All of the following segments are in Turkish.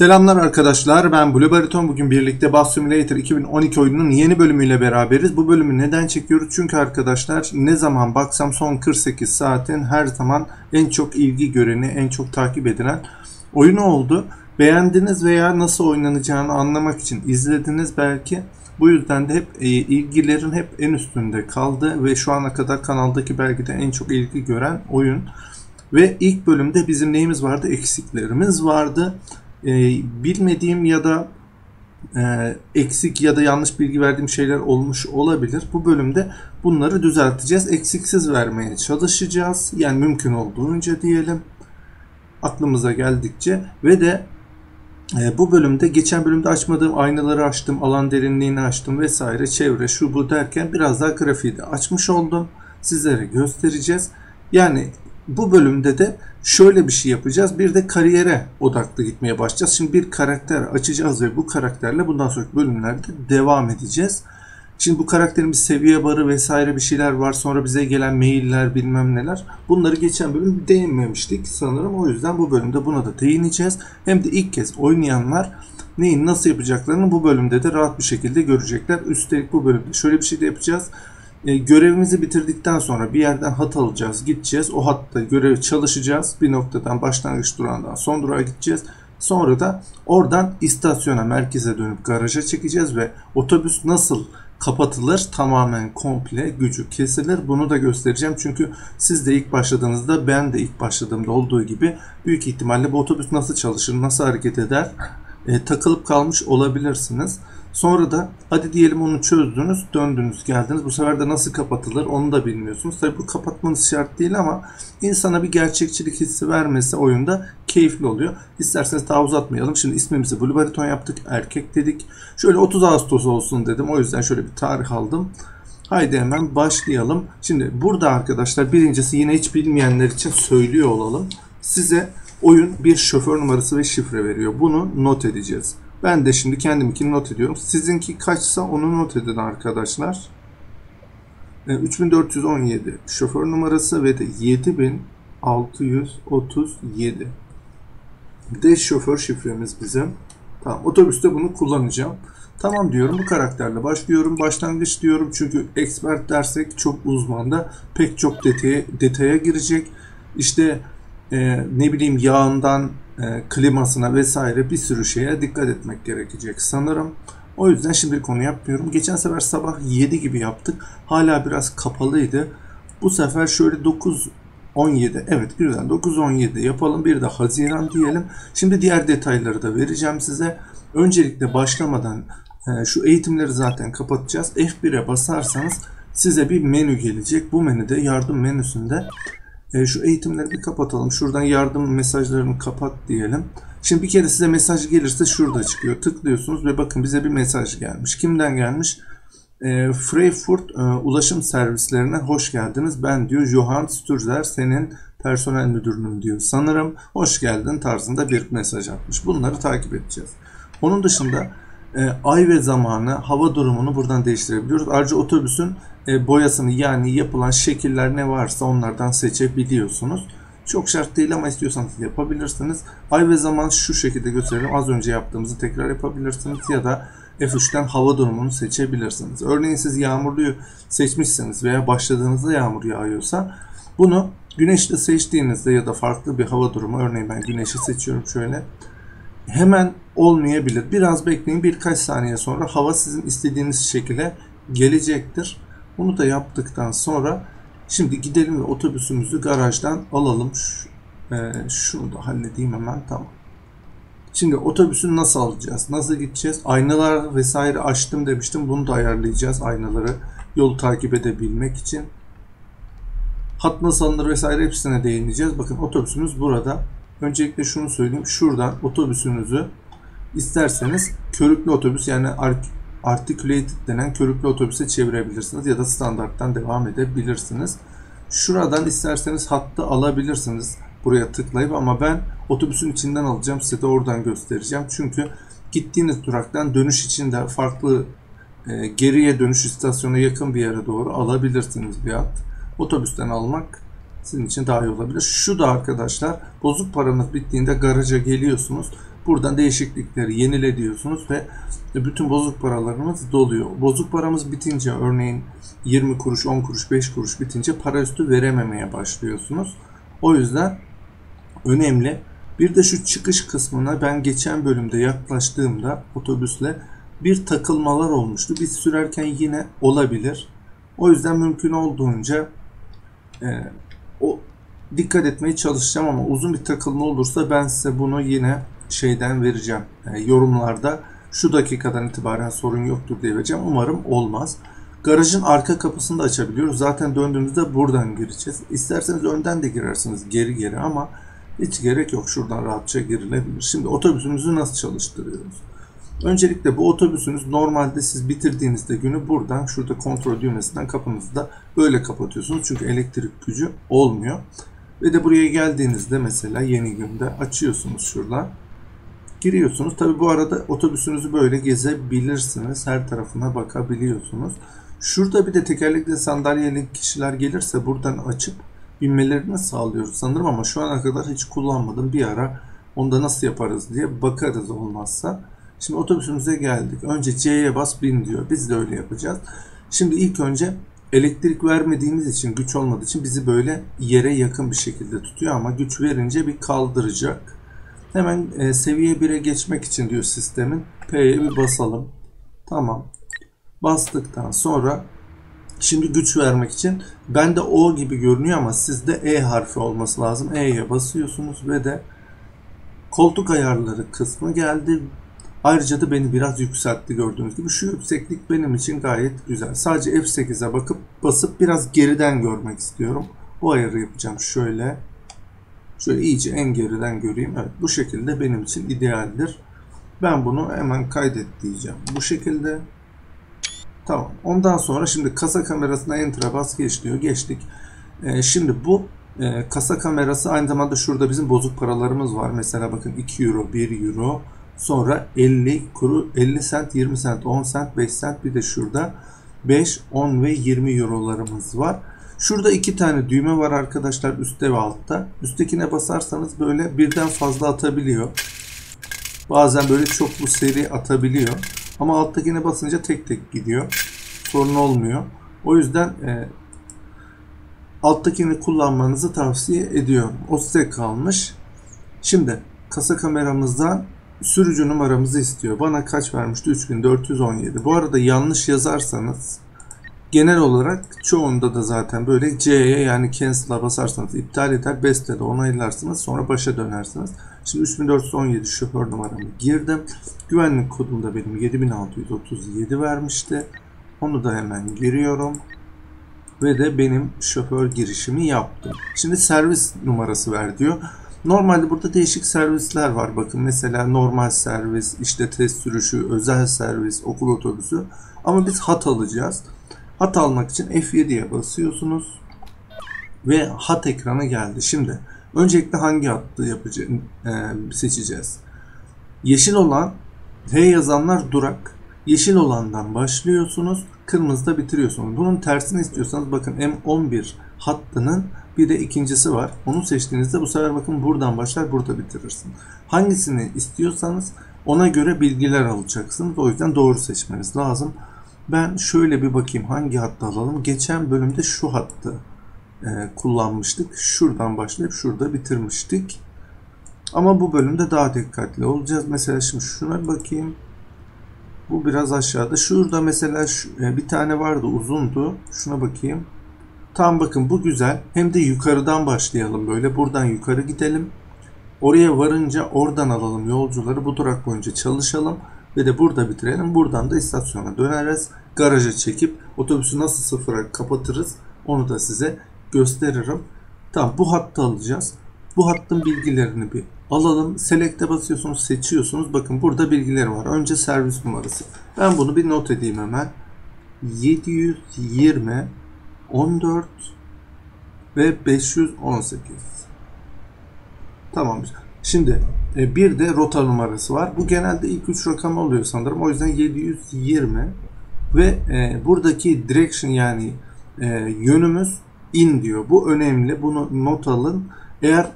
Selamlar arkadaşlar ben Blue Bariton bugün birlikte Bus Simulator 2012 oyununun yeni bölümüyle beraberiz. Bu bölümü neden çekiyoruz? Çünkü arkadaşlar ne zaman baksam son 48 saatin her zaman en çok ilgi göreni, en çok takip edilen oyunu oldu. Beğendiniz veya nasıl oynanacağını anlamak için izlediniz belki. Bu yüzden de hep e, ilgilerin hep en üstünde kaldı ve şu ana kadar kanaldaki belki de en çok ilgi gören oyun. Ve ilk bölümde bizim neyimiz vardı? Eksiklerimiz vardı e, bilmediğim ya da e, eksik ya da yanlış bilgi verdiğim şeyler olmuş olabilir. Bu bölümde bunları düzelteceğiz. Eksiksiz vermeye çalışacağız. Yani mümkün olduğunca diyelim. Aklımıza geldikçe ve de e, bu bölümde geçen bölümde açmadığım aynaları açtım, alan derinliğini açtım vesaire, çevre şu bu derken biraz daha grafiği de açmış oldum. Sizlere göstereceğiz. Yani bu bölümde de şöyle bir şey yapacağız. Bir de kariyere odaklı gitmeye başlayacağız. Şimdi bir karakter açacağız ve bu karakterle bundan sonraki bölümlerde devam edeceğiz. Şimdi bu karakterin bir seviye barı vesaire bir şeyler var. Sonra bize gelen mailler bilmem neler. Bunları geçen bölüm değinmemiştik sanırım. O yüzden bu bölümde buna da değineceğiz. Hem de ilk kez oynayanlar neyin nasıl yapacaklarını bu bölümde de rahat bir şekilde görecekler. Üstelik bu bölümde şöyle bir şey de yapacağız. E, görevimizi bitirdikten sonra bir yerden hat alacağız, gideceğiz. O hatta görevi çalışacağız. Bir noktadan başlangıç durağından son durağa gideceğiz. Sonra da oradan istasyona, merkeze dönüp garaja çekeceğiz ve otobüs nasıl kapatılır tamamen komple gücü kesilir. Bunu da göstereceğim çünkü siz de ilk başladığınızda ben de ilk başladığımda olduğu gibi büyük ihtimalle bu otobüs nasıl çalışır, nasıl hareket eder e, takılıp kalmış olabilirsiniz. Sonra da hadi diyelim onu çözdünüz, döndünüz, geldiniz. Bu sefer de nasıl kapatılır onu da bilmiyorsunuz. Tabi bu kapatmanız şart değil ama insana bir gerçekçilik hissi vermesi oyunda keyifli oluyor. İsterseniz daha uzatmayalım. Şimdi ismimizi Blue Bariton yaptık. Erkek dedik. Şöyle 30 Ağustos olsun dedim. O yüzden şöyle bir tarih aldım. Haydi hemen başlayalım. Şimdi burada arkadaşlar birincisi yine hiç bilmeyenler için söylüyor olalım. Size oyun bir şoför numarası ve şifre veriyor. Bunu not edeceğiz. Ben de şimdi kendiminkini not ediyorum. Sizinki kaçsa onu not edin arkadaşlar. 3417 e, şoför numarası ve de 7637 de şoför şifremiz bizim. Tamam otobüste bunu kullanacağım. Tamam diyorum bu karakterle başlıyorum. Başlangıç diyorum çünkü expert dersek çok uzmanda pek çok detaya, detaya girecek. İşte e, ne bileyim yağından e, klimasına vesaire bir sürü şeye dikkat etmek gerekecek sanırım. O yüzden şimdi konu yapmıyorum. Geçen sefer sabah 7 gibi yaptık. Hala biraz kapalıydı. Bu sefer şöyle 9 17 evet güzel 9 17 yapalım bir de Haziran diyelim. Şimdi diğer detayları da vereceğim size. Öncelikle başlamadan e, şu eğitimleri zaten kapatacağız. F1'e basarsanız size bir menü gelecek. Bu menüde yardım menüsünde e, şu eğitimleri bir kapatalım. Şuradan yardım mesajlarını kapat diyelim. Şimdi bir kere size mesaj gelirse şurada çıkıyor. Tıklıyorsunuz ve bakın bize bir mesaj gelmiş. Kimden gelmiş? E, Frankfurt e, ulaşım servislerine hoş geldiniz. Ben diyor Johann Sturzer senin personel müdürünüm diyor. Sanırım hoş geldin tarzında bir mesaj atmış. Bunları takip edeceğiz. Onun dışında e, ay ve zamanı, hava durumunu buradan değiştirebiliyoruz. Ayrıca otobüsün e, boyasını yani yapılan şekiller ne varsa onlardan seçebiliyorsunuz. Çok şart değil ama istiyorsanız yapabilirsiniz. Ay ve zaman şu şekilde gösterelim. Az önce yaptığımızı tekrar yapabilirsiniz ya da F3'ten hava durumunu seçebilirsiniz. Örneğin siz yağmurluyu seçmişseniz veya başladığınızda yağmur yağıyorsa bunu güneşli seçtiğinizde ya da farklı bir hava durumu örneğin ben güneşi seçiyorum şöyle hemen olmayabilir. Biraz bekleyin birkaç saniye sonra hava sizin istediğiniz şekilde gelecektir. Bunu da yaptıktan sonra şimdi gidelim ve otobüsümüzü garajdan alalım. Şu, e, şunu da halledeyim hemen tamam. Şimdi otobüsü nasıl alacağız? Nasıl gideceğiz? Aynalar vesaire açtım demiştim. Bunu da ayarlayacağız aynaları yolu takip edebilmek için. Hat nasıl vesaire hepsine değineceğiz. Bakın otobüsümüz burada. Öncelikle şunu söyleyeyim. Şuradan otobüsünüzü isterseniz körüklü otobüs yani articulated denen körüklü otobüse çevirebilirsiniz ya da standarttan devam edebilirsiniz. Şuradan isterseniz hattı alabilirsiniz buraya tıklayıp ama ben otobüsün içinden alacağım size de oradan göstereceğim. Çünkü gittiğiniz duraktan dönüş için de farklı e, geriye dönüş istasyona yakın bir yere doğru alabilirsiniz bir hat. Otobüsten almak sizin için daha iyi olabilir. Şu da arkadaşlar bozuk paranız bittiğinde garaja geliyorsunuz. Buradan değişiklikleri yenile diyorsunuz ve bütün bozuk paralarımız doluyor. Bozuk paramız bitince örneğin 20 kuruş, 10 kuruş, 5 kuruş bitince para üstü verememeye başlıyorsunuz. O yüzden önemli. Bir de şu çıkış kısmına ben geçen bölümde yaklaştığımda otobüsle bir takılmalar olmuştu. Biz sürerken yine olabilir. O yüzden mümkün olduğunca e, o dikkat etmeye çalışacağım ama uzun bir takılma olursa ben size bunu yine şeyden vereceğim. E, yorumlarda şu dakikadan itibaren sorun yoktur diye vereceğim. Umarım olmaz. Garajın arka kapısını da açabiliyoruz. Zaten döndüğümüzde buradan gireceğiz. İsterseniz önden de girersiniz geri geri ama hiç gerek yok. Şuradan rahatça girilebilir. Şimdi otobüsümüzü nasıl çalıştırıyoruz? Öncelikle bu otobüsünüz normalde siz bitirdiğinizde günü buradan şurada kontrol düğmesinden kapınızı da böyle kapatıyorsunuz. Çünkü elektrik gücü olmuyor. Ve de buraya geldiğinizde mesela yeni günde açıyorsunuz şuradan. Giriyorsunuz. Tabi bu arada otobüsünüzü böyle gezebilirsiniz. Her tarafına bakabiliyorsunuz. Şurada bir de tekerlekli sandalyeli kişiler gelirse buradan açıp binmelerini sağlıyoruz sanırım ama şu ana kadar hiç kullanmadım. Bir ara onda nasıl yaparız diye bakarız olmazsa. Şimdi otobüsümüze geldik. Önce C'ye bas bin diyor. Biz de öyle yapacağız. Şimdi ilk önce elektrik vermediğimiz için, güç olmadığı için bizi böyle yere yakın bir şekilde tutuyor ama güç verince bir kaldıracak. Hemen e, seviye 1'e geçmek için diyor sistemin. P'ye bir basalım. Tamam. Bastıktan sonra şimdi güç vermek için bende O gibi görünüyor ama sizde E harfi olması lazım. E'ye basıyorsunuz ve de koltuk ayarları kısmı geldi. Ayrıca da beni biraz yükseltti gördüğünüz gibi. Şu yükseklik benim için gayet güzel. Sadece F8'e bakıp basıp biraz geriden görmek istiyorum. Bu ayarı yapacağım şöyle. Şöyle iyice en geriden göreyim. Evet bu şekilde benim için idealdir. Ben bunu hemen kaydet diyeceğim. Bu şekilde. Tamam. Ondan sonra şimdi kasa kamerasına enter'a bas geç diyor. Geçtik. Ee, şimdi bu e, kasa kamerası aynı zamanda şurada bizim bozuk paralarımız var. Mesela bakın 2 euro, 1 euro, Sonra 50 kuru 50 sent, 20 sent, 10 sent, 5 sent bir de şurada 5, 10 ve 20 eurolarımız var. Şurada iki tane düğme var arkadaşlar üstte ve altta. Üsttekine basarsanız böyle birden fazla atabiliyor. Bazen böyle çoklu seri atabiliyor. Ama alttakine basınca tek tek gidiyor. Sorun olmuyor. O yüzden e, alttakini kullanmanızı tavsiye ediyorum. O size kalmış. Şimdi kasa kameramızdan sürücü numaramızı istiyor. Bana kaç vermişti? 3417. Bu arada yanlış yazarsanız genel olarak çoğunda da zaten böyle C'ye yani cancel'a basarsanız iptal eder. Best'te de onaylarsınız. Sonra başa dönersiniz. Şimdi 3417 şoför numaramı girdim. Güvenlik kodum benim 7637 vermişti. Onu da hemen giriyorum. Ve de benim şoför girişimi yaptım. Şimdi servis numarası ver diyor. Normalde burada değişik servisler var. Bakın mesela normal servis, işte test sürüşü, özel servis, okul otobüsü. Ama biz hat alacağız. Hat almak için F7'ye basıyorsunuz. Ve hat ekranı geldi. Şimdi öncelikle hangi hattı yapacağız, e, seçeceğiz. Yeşil olan H yazanlar durak. Yeşil olandan başlıyorsunuz. Kırmızıda bitiriyorsunuz. Bunun tersini istiyorsanız bakın M11 hattının bir de ikincisi var. Onu seçtiğinizde bu sefer bakın buradan başlar burada bitirirsin. Hangisini istiyorsanız ona göre bilgiler alacaksınız. O yüzden doğru seçmeniz lazım. Ben şöyle bir bakayım hangi hattı alalım. Geçen bölümde şu hattı e, kullanmıştık. Şuradan başlayıp şurada bitirmiştik. Ama bu bölümde daha dikkatli olacağız. Mesela şimdi şuna bakayım. Bu biraz aşağıda. Şurada mesela şu, e, bir tane vardı uzundu. Şuna bakayım. Tam bakın bu güzel. Hem de yukarıdan başlayalım böyle. Buradan yukarı gidelim. Oraya varınca oradan alalım yolcuları. Bu durak boyunca çalışalım. Ve de burada bitirelim. Buradan da istasyona döneriz. Garaja çekip otobüsü nasıl sıfıra kapatırız onu da size gösteririm. Tamam bu hattı alacağız. Bu hattın bilgilerini bir alalım. Select'e basıyorsunuz, seçiyorsunuz. Bakın burada bilgileri var. Önce servis numarası. Ben bunu bir not edeyim hemen. 720 14 ve 518. Tamam. Şimdi e, bir de rota numarası var. Bu genelde ilk 3 rakam oluyor sanırım. O yüzden 720 ve e, buradaki direction yani e, yönümüz in diyor. Bu önemli. Bunu not alın. Eğer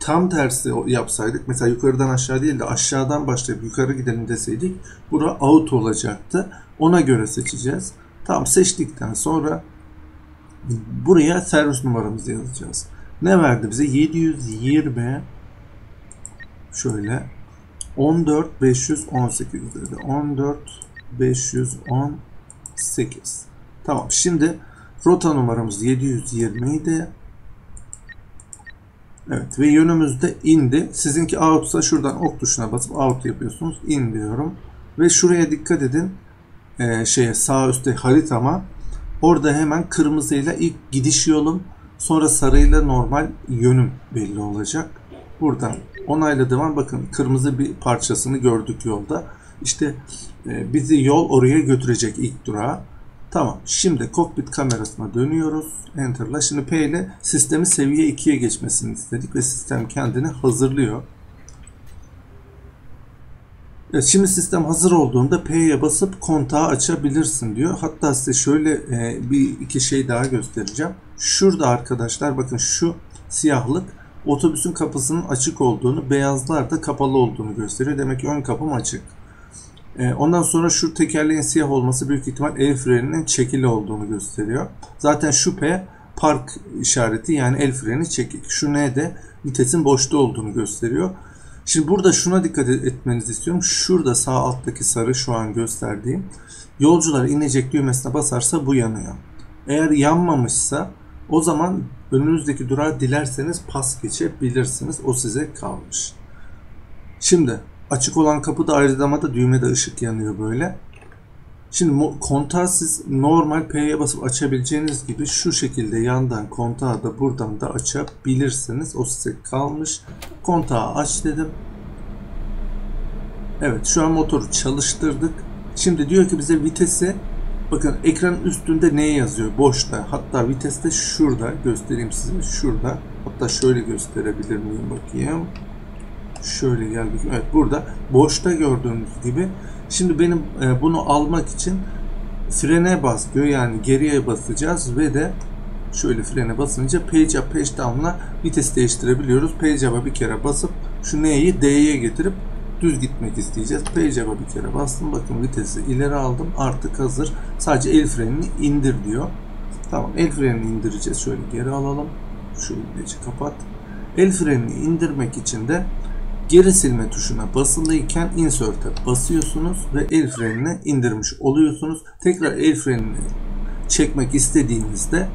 tam tersi yapsaydık mesela yukarıdan aşağı değil de aşağıdan başlayıp yukarı gidelim deseydik bura out olacaktı. Ona göre seçeceğiz. Tam seçtikten sonra buraya servis numaramızı yazacağız. Ne verdi bize? 720 şöyle 14 518 dedi. 14 518. Tamam. Şimdi rota numaramız 720 idi. Evet ve yönümüzde indi. Sizinki out'sa şuradan ok tuşuna basıp out yapıyorsunuz. In diyorum. Ve şuraya dikkat edin. Ee, şeye sağ üstte haritama. Orada hemen kırmızıyla ilk gidiş yolum. Sonra sarıyla normal yönüm belli olacak. Buradan onayladığım an bakın kırmızı bir parçasını gördük yolda. İşte e, bizi yol oraya götürecek ilk durağa. Tamam. Şimdi kokpit kamerasına dönüyoruz. Enter'la. Şimdi P ile sistemi seviye 2'ye geçmesini istedik ve sistem kendini hazırlıyor. Evet, şimdi sistem hazır olduğunda P'ye basıp kontağı açabilirsin diyor. Hatta size şöyle e, bir iki şey daha göstereceğim. Şurada arkadaşlar bakın şu siyahlık otobüsün kapısının açık olduğunu, beyazlar da kapalı olduğunu gösteriyor. Demek ki ön kapım açık. E, ondan sonra şu tekerleğin siyah olması büyük ihtimal el freninin çekili olduğunu gösteriyor. Zaten P park işareti yani el freni çekik. Şu N de vitesin boşta olduğunu gösteriyor. Şimdi burada şuna dikkat etmenizi istiyorum. Şurada sağ alttaki sarı şu an gösterdiğim yolcular inecek düğmesine basarsa bu yanıyor. Eğer yanmamışsa o zaman önünüzdeki durağa dilerseniz pas geçebilirsiniz. O size kalmış. Şimdi açık olan kapıda ayrılamada düğmede ışık yanıyor böyle. Şimdi kontağı siz normal P'ye basıp açabileceğiniz gibi şu şekilde yandan kontağı da buradan da açabilirsiniz. O size kalmış. Kontağı aç dedim. Evet şu an motoru çalıştırdık. Şimdi diyor ki bize vitesi bakın ekran üstünde ne yazıyor boşta. Hatta viteste şurada göstereyim size şurada. Hatta şöyle gösterebilir miyim bakayım. Şöyle geldik. Evet burada boşta gördüğünüz gibi Şimdi benim e, bunu almak için frene bas diyor. Yani geriye basacağız ve de şöyle frene basınca page up page down'la vites değiştirebiliyoruz. Page up'a bir kere basıp şu N'yi D'ye getirip düz gitmek isteyeceğiz. Page up'a bir kere bastım. Bakın vitesi ileri aldım. Artık hazır. Sadece el frenini indir diyor. Tamam el frenini indireceğiz. Şöyle geri alalım. Şu ilacı kapat. El frenini indirmek için de geri silme tuşuna basılıyken insert'e basıyorsunuz ve el frenini indirmiş oluyorsunuz. Tekrar el frenini çekmek istediğinizde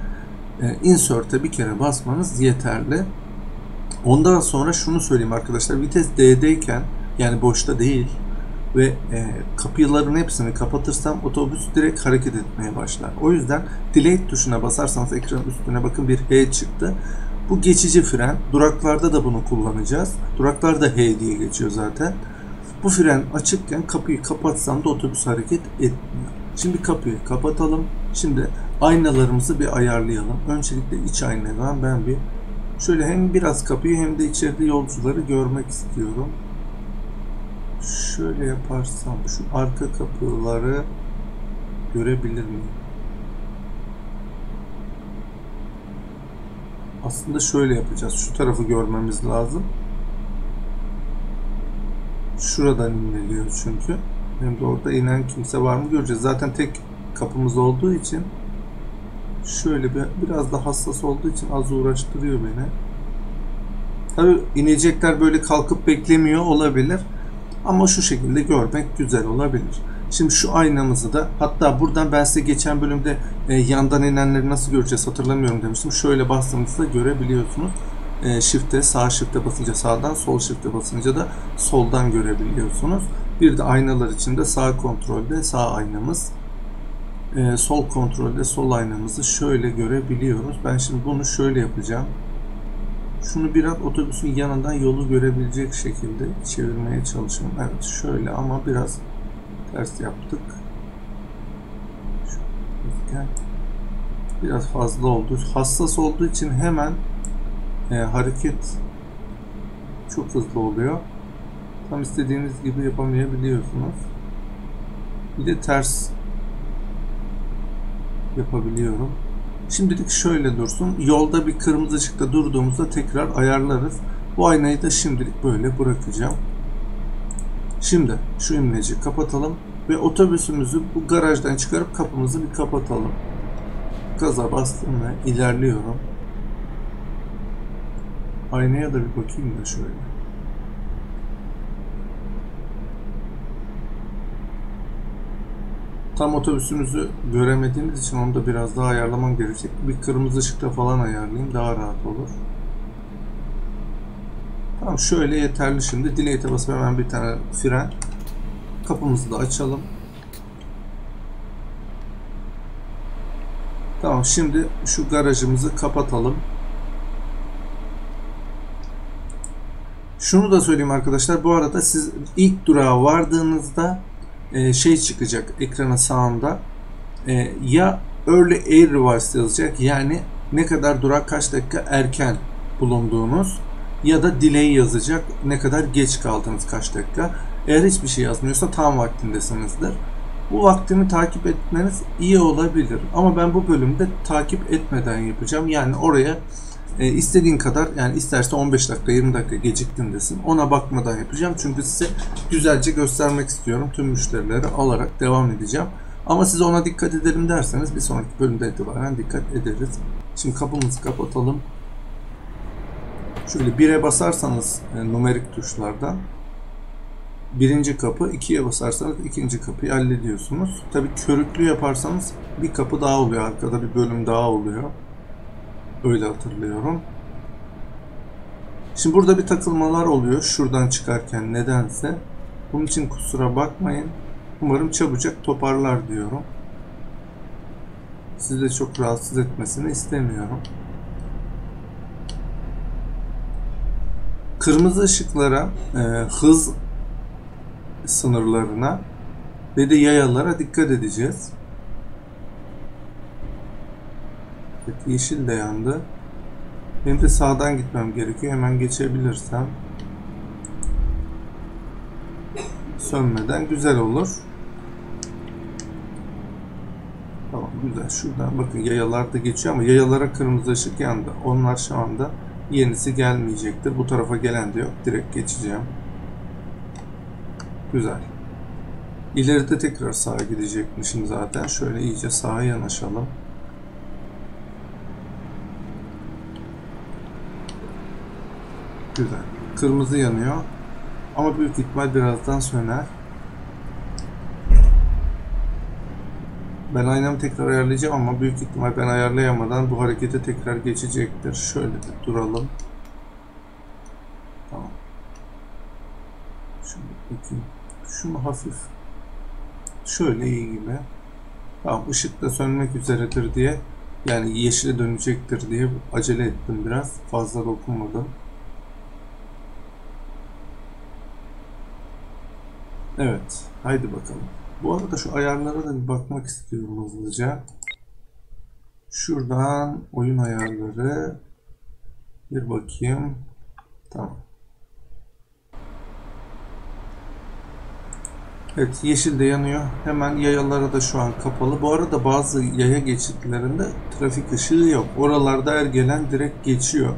e, insert'e bir kere basmanız yeterli. Ondan sonra şunu söyleyeyim arkadaşlar. Vites D'deyken yani boşta değil ve e, kapıların hepsini kapatırsam otobüs direkt hareket etmeye başlar. O yüzden delay tuşuna basarsanız ekranın üstüne bakın bir H çıktı. Bu geçici fren. Duraklarda da bunu kullanacağız. Duraklar da H diye geçiyor zaten. Bu fren açıkken kapıyı kapatsam da otobüs hareket etmiyor. Şimdi kapıyı kapatalım. Şimdi aynalarımızı bir ayarlayalım. Öncelikle iç aynadan ben bir şöyle hem biraz kapıyı hem de içeride yolcuları görmek istiyorum. Şöyle yaparsam şu arka kapıları görebilir miyim? Aslında şöyle yapacağız. Şu tarafı görmemiz lazım. Şuradan iniliyor çünkü. Hem de orada inen kimse var mı göreceğiz. Zaten tek kapımız olduğu için şöyle bir biraz da hassas olduğu için az uğraştırıyor beni. Tabi inecekler böyle kalkıp beklemiyor olabilir. Ama şu şekilde görmek güzel olabilir. Şimdi şu aynamızı da hatta buradan ben size geçen bölümde e, yandan inenleri nasıl göreceğiz hatırlamıyorum demiştim. Şöyle bastığınızda görebiliyorsunuz. E, shift'e sağ shift'e basınca sağdan sol shift'e basınca da soldan görebiliyorsunuz. Bir de aynalar için de sağ kontrolde sağ aynamız e, sol kontrolde sol aynamızı şöyle görebiliyoruz. Ben şimdi bunu şöyle yapacağım. Şunu biraz otobüsün yanından yolu görebilecek şekilde çevirmeye çalışıyorum. Evet şöyle ama biraz ters yaptık. Biraz fazla oldu. Hassas olduğu için hemen e, hareket çok hızlı oluyor. Tam istediğiniz gibi yapamayabiliyorsunuz. Bir de ters yapabiliyorum. Şimdilik şöyle dursun. Yolda bir kırmızı ışıkta durduğumuzda tekrar ayarlarız. Bu aynayı da şimdilik böyle bırakacağım. Şimdi şu imleci kapatalım ve otobüsümüzü bu garajdan çıkarıp kapımızı bir kapatalım. Gaza bastım ve ilerliyorum. Aynaya da bir bakayım da şöyle. Tam otobüsümüzü göremediğimiz için onu da biraz daha ayarlamam gerekecek. Bir kırmızı ışıkta falan ayarlayayım daha rahat olur. Tamam şöyle yeterli şimdi. Delate'e basıp hemen bir tane fren. Kapımızı da açalım. Tamam şimdi şu garajımızı kapatalım. Şunu da söyleyeyim arkadaşlar. Bu arada siz ilk durağa vardığınızda e, şey çıkacak ekrana sağında. E, ya early air reverse yazacak. Yani ne kadar durak kaç dakika erken bulunduğunuz ya da delay yazacak. Ne kadar geç kaldınız kaç dakika. Eğer hiçbir şey yazmıyorsa tam vaktindesinizdir. Bu vaktimi takip etmeniz iyi olabilir. Ama ben bu bölümde takip etmeden yapacağım. Yani oraya e, istediğin kadar yani isterse 15 dakika 20 dakika geciktin desin. Ona bakmadan yapacağım. Çünkü size güzelce göstermek istiyorum. Tüm müşterileri alarak devam edeceğim. Ama siz ona dikkat edelim derseniz bir sonraki bölümde itibaren dikkat ederiz. Şimdi kapımızı kapatalım. Şöyle 1'e basarsanız e, numerik tuşlardan birinci kapı, ikiye basarsanız ikinci kapıyı hallediyorsunuz. Tabi körüklü yaparsanız bir kapı daha oluyor. Arkada bir bölüm daha oluyor. Öyle hatırlıyorum. Şimdi burada bir takılmalar oluyor şuradan çıkarken nedense. Bunun için kusura bakmayın. Umarım çabucak toparlar diyorum. Sizi de çok rahatsız etmesini istemiyorum. Kırmızı ışıklara, e, hız sınırlarına ve de yayalara dikkat edeceğiz. Evet, yeşil de yandı. Benim de sağdan gitmem gerekiyor. Hemen geçebilirsem. Sönmeden güzel olur. Tamam güzel. Şuradan bakın yayalar da geçiyor ama yayalara kırmızı ışık yandı. Onlar şu anda yenisi gelmeyecektir. Bu tarafa gelen de yok. Direkt geçeceğim. Güzel. İleride tekrar sağa gidecekmişim zaten. Şöyle iyice sağa yanaşalım. Güzel. Kırmızı yanıyor. Ama büyük ihtimal birazdan söner. Ben aynamı tekrar ayarlayacağım ama büyük ihtimal ben ayarlayamadan bu harekete tekrar geçecektir. Şöyle bir duralım. Tamam. Şimdi bakayım. Şunu hafif şöyle iyi gibi. Tamam ışık da sönmek üzeredir diye yani yeşile dönecektir diye acele ettim biraz. Fazla dokunmadım. Evet. Haydi bakalım. Bu arada şu ayarlara da bir bakmak istiyorum hızlıca. Şuradan oyun ayarları bir bakayım. Tamam. Evet yeşil de yanıyor. Hemen yayalara da şu an kapalı. Bu arada bazı yaya geçitlerinde trafik ışığı yok. Oralarda er gelen direkt geçiyor.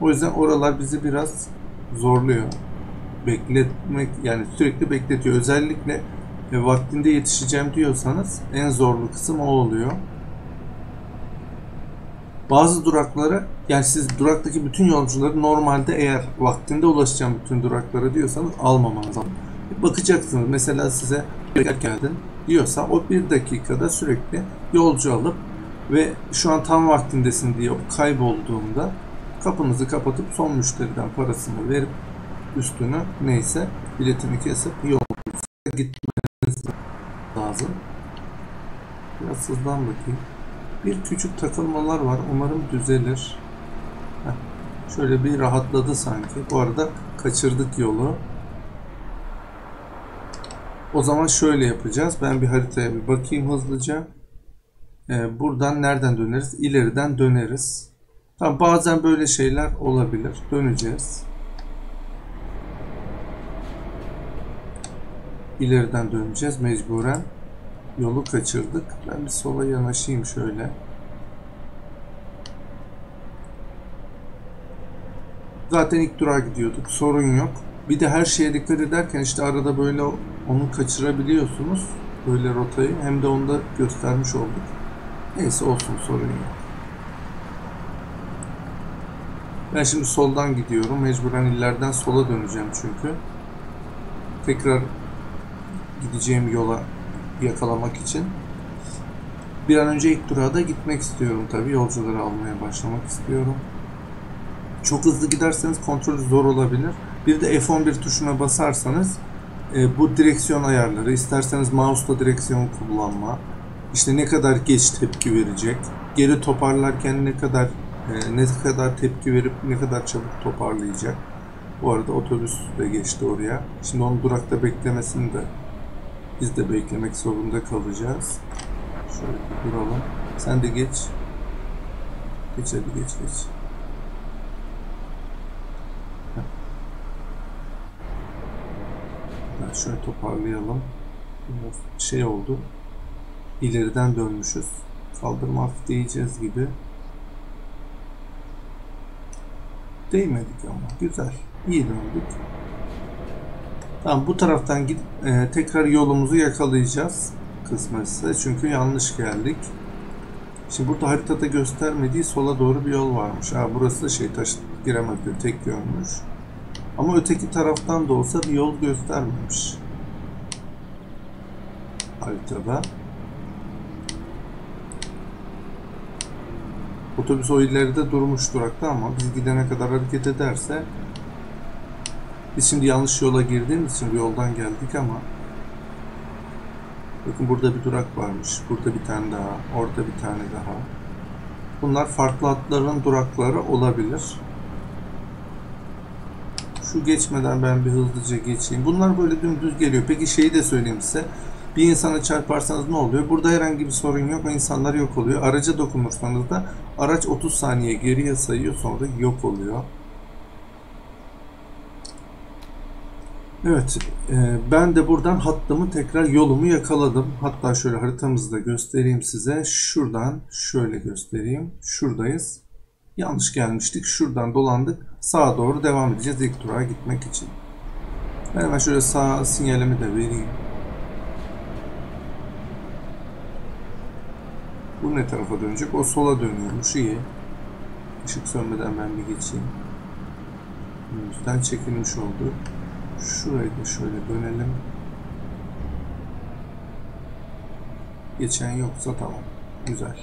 O yüzden oralar bizi biraz zorluyor. Bekletmek yani sürekli bekletiyor. Özellikle e, vaktinde yetişeceğim diyorsanız en zorlu kısım o oluyor. Bazı duraklara yani siz duraktaki bütün yolcuları normalde eğer vaktinde ulaşacağım bütün duraklara diyorsanız almamanız lazım. Bakacaksınız mesela size geldin diyorsa o bir dakikada sürekli yolcu alıp ve şu an tam vaktindesin diye kaybolduğunda kapınızı kapatıp son müşteriden parasını verip üstünü neyse biletini kesip yolunuza gitmeniz lazım. Biraz hızdan bakayım. Bir küçük takılmalar var. Umarım düzelir. Heh. Şöyle bir rahatladı sanki. Bu arada kaçırdık yolu. O zaman şöyle yapacağız. Ben bir haritaya bir bakayım hızlıca. Ee, buradan nereden döneriz? İleriden döneriz. Tamam, bazen böyle şeyler olabilir. Döneceğiz. İleriden döneceğiz mecburen. Yolu kaçırdık. Ben bir sola yanaşayım şöyle. Zaten ilk durağa gidiyorduk. Sorun yok. Bir de her şeye dikkat ederken işte arada böyle onu kaçırabiliyorsunuz. Böyle rotayı. Hem de onu da göstermiş olduk. Neyse olsun sorun yok. Ben şimdi soldan gidiyorum. Mecburen illerden sola döneceğim çünkü. Tekrar gideceğim yola yakalamak için. Bir an önce ilk durağa da gitmek istiyorum tabii. Yolcuları almaya başlamak istiyorum. Çok hızlı giderseniz kontrolü zor olabilir. Bir de F11 tuşuna basarsanız e, bu direksiyon ayarları, isterseniz mouse'la direksiyon kullanma, işte ne kadar geç tepki verecek, geri toparlarken ne kadar e, ne kadar tepki verip ne kadar çabuk toparlayacak. Bu arada otobüs de geçti oraya. Şimdi onun durakta beklemesini de biz de beklemek zorunda kalacağız. Şöyle bir duralım. Sen de geç. Geç hadi geç geç. Ben şöyle toparlayalım. Biraz şey oldu. İleriden dönmüşüz. Kaldırma hafif değeceğiz gibi. Değmedik ama. Güzel. İyi döndük. Tamam bu taraftan gidip e, tekrar yolumuzu yakalayacağız. Kısmetse. Çünkü yanlış geldik. Şimdi burada haritada göstermediği sola doğru bir yol varmış. Ha burası da şey taş giremedi. Tek yönmüş. Ama öteki taraftan da olsa bir yol göstermemiş. Haritada. Otobüs o ileride durmuş durakta ama biz gidene kadar hareket ederse biz şimdi yanlış yola girdiğimiz için yoldan geldik ama bakın burada bir durak varmış. Burada bir tane daha. Orada bir tane daha. Bunlar farklı hatların durakları olabilir. Şu geçmeden ben bir hızlıca geçeyim. Bunlar böyle dümdüz geliyor. Peki şeyi de söyleyeyim size. Bir insana çarparsanız ne oluyor? Burada herhangi bir sorun yok. İnsanlar yok oluyor. Araca dokunursanız da araç 30 saniye geriye sayıyor sonra yok oluyor. Evet, e, ben de buradan hattımı tekrar yolumu yakaladım. Hatta şöyle haritamızı da göstereyim size. Şuradan şöyle göstereyim. Şuradayız. Yanlış gelmiştik. Şuradan dolandık. Sağa doğru devam edeceğiz ilk durağa gitmek için. Ben hemen şöyle sağ sinyalimi de vereyim. Bu ne tarafa dönecek? O sola dönüyormuş. iyi. Işık sönmeden ben bir geçeyim. Önümüzden çekilmiş oldu. Şurayı da şöyle dönelim. Geçen yoksa tamam. Güzel.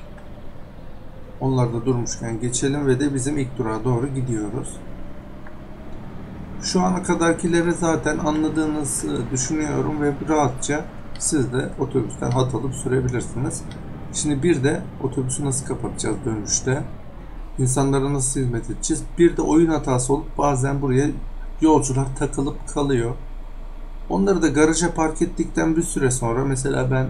Onlar da durmuşken geçelim ve de bizim ilk durağa doğru gidiyoruz. Şu ana kadarkileri zaten anladığınızı düşünüyorum ve rahatça siz de otobüsten hat alıp sürebilirsiniz. Şimdi bir de otobüsü nasıl kapatacağız dönüşte? İnsanlara nasıl hizmet edeceğiz? Bir de oyun hatası olup bazen buraya yolcular takılıp kalıyor. Onları da garaja park ettikten bir süre sonra mesela ben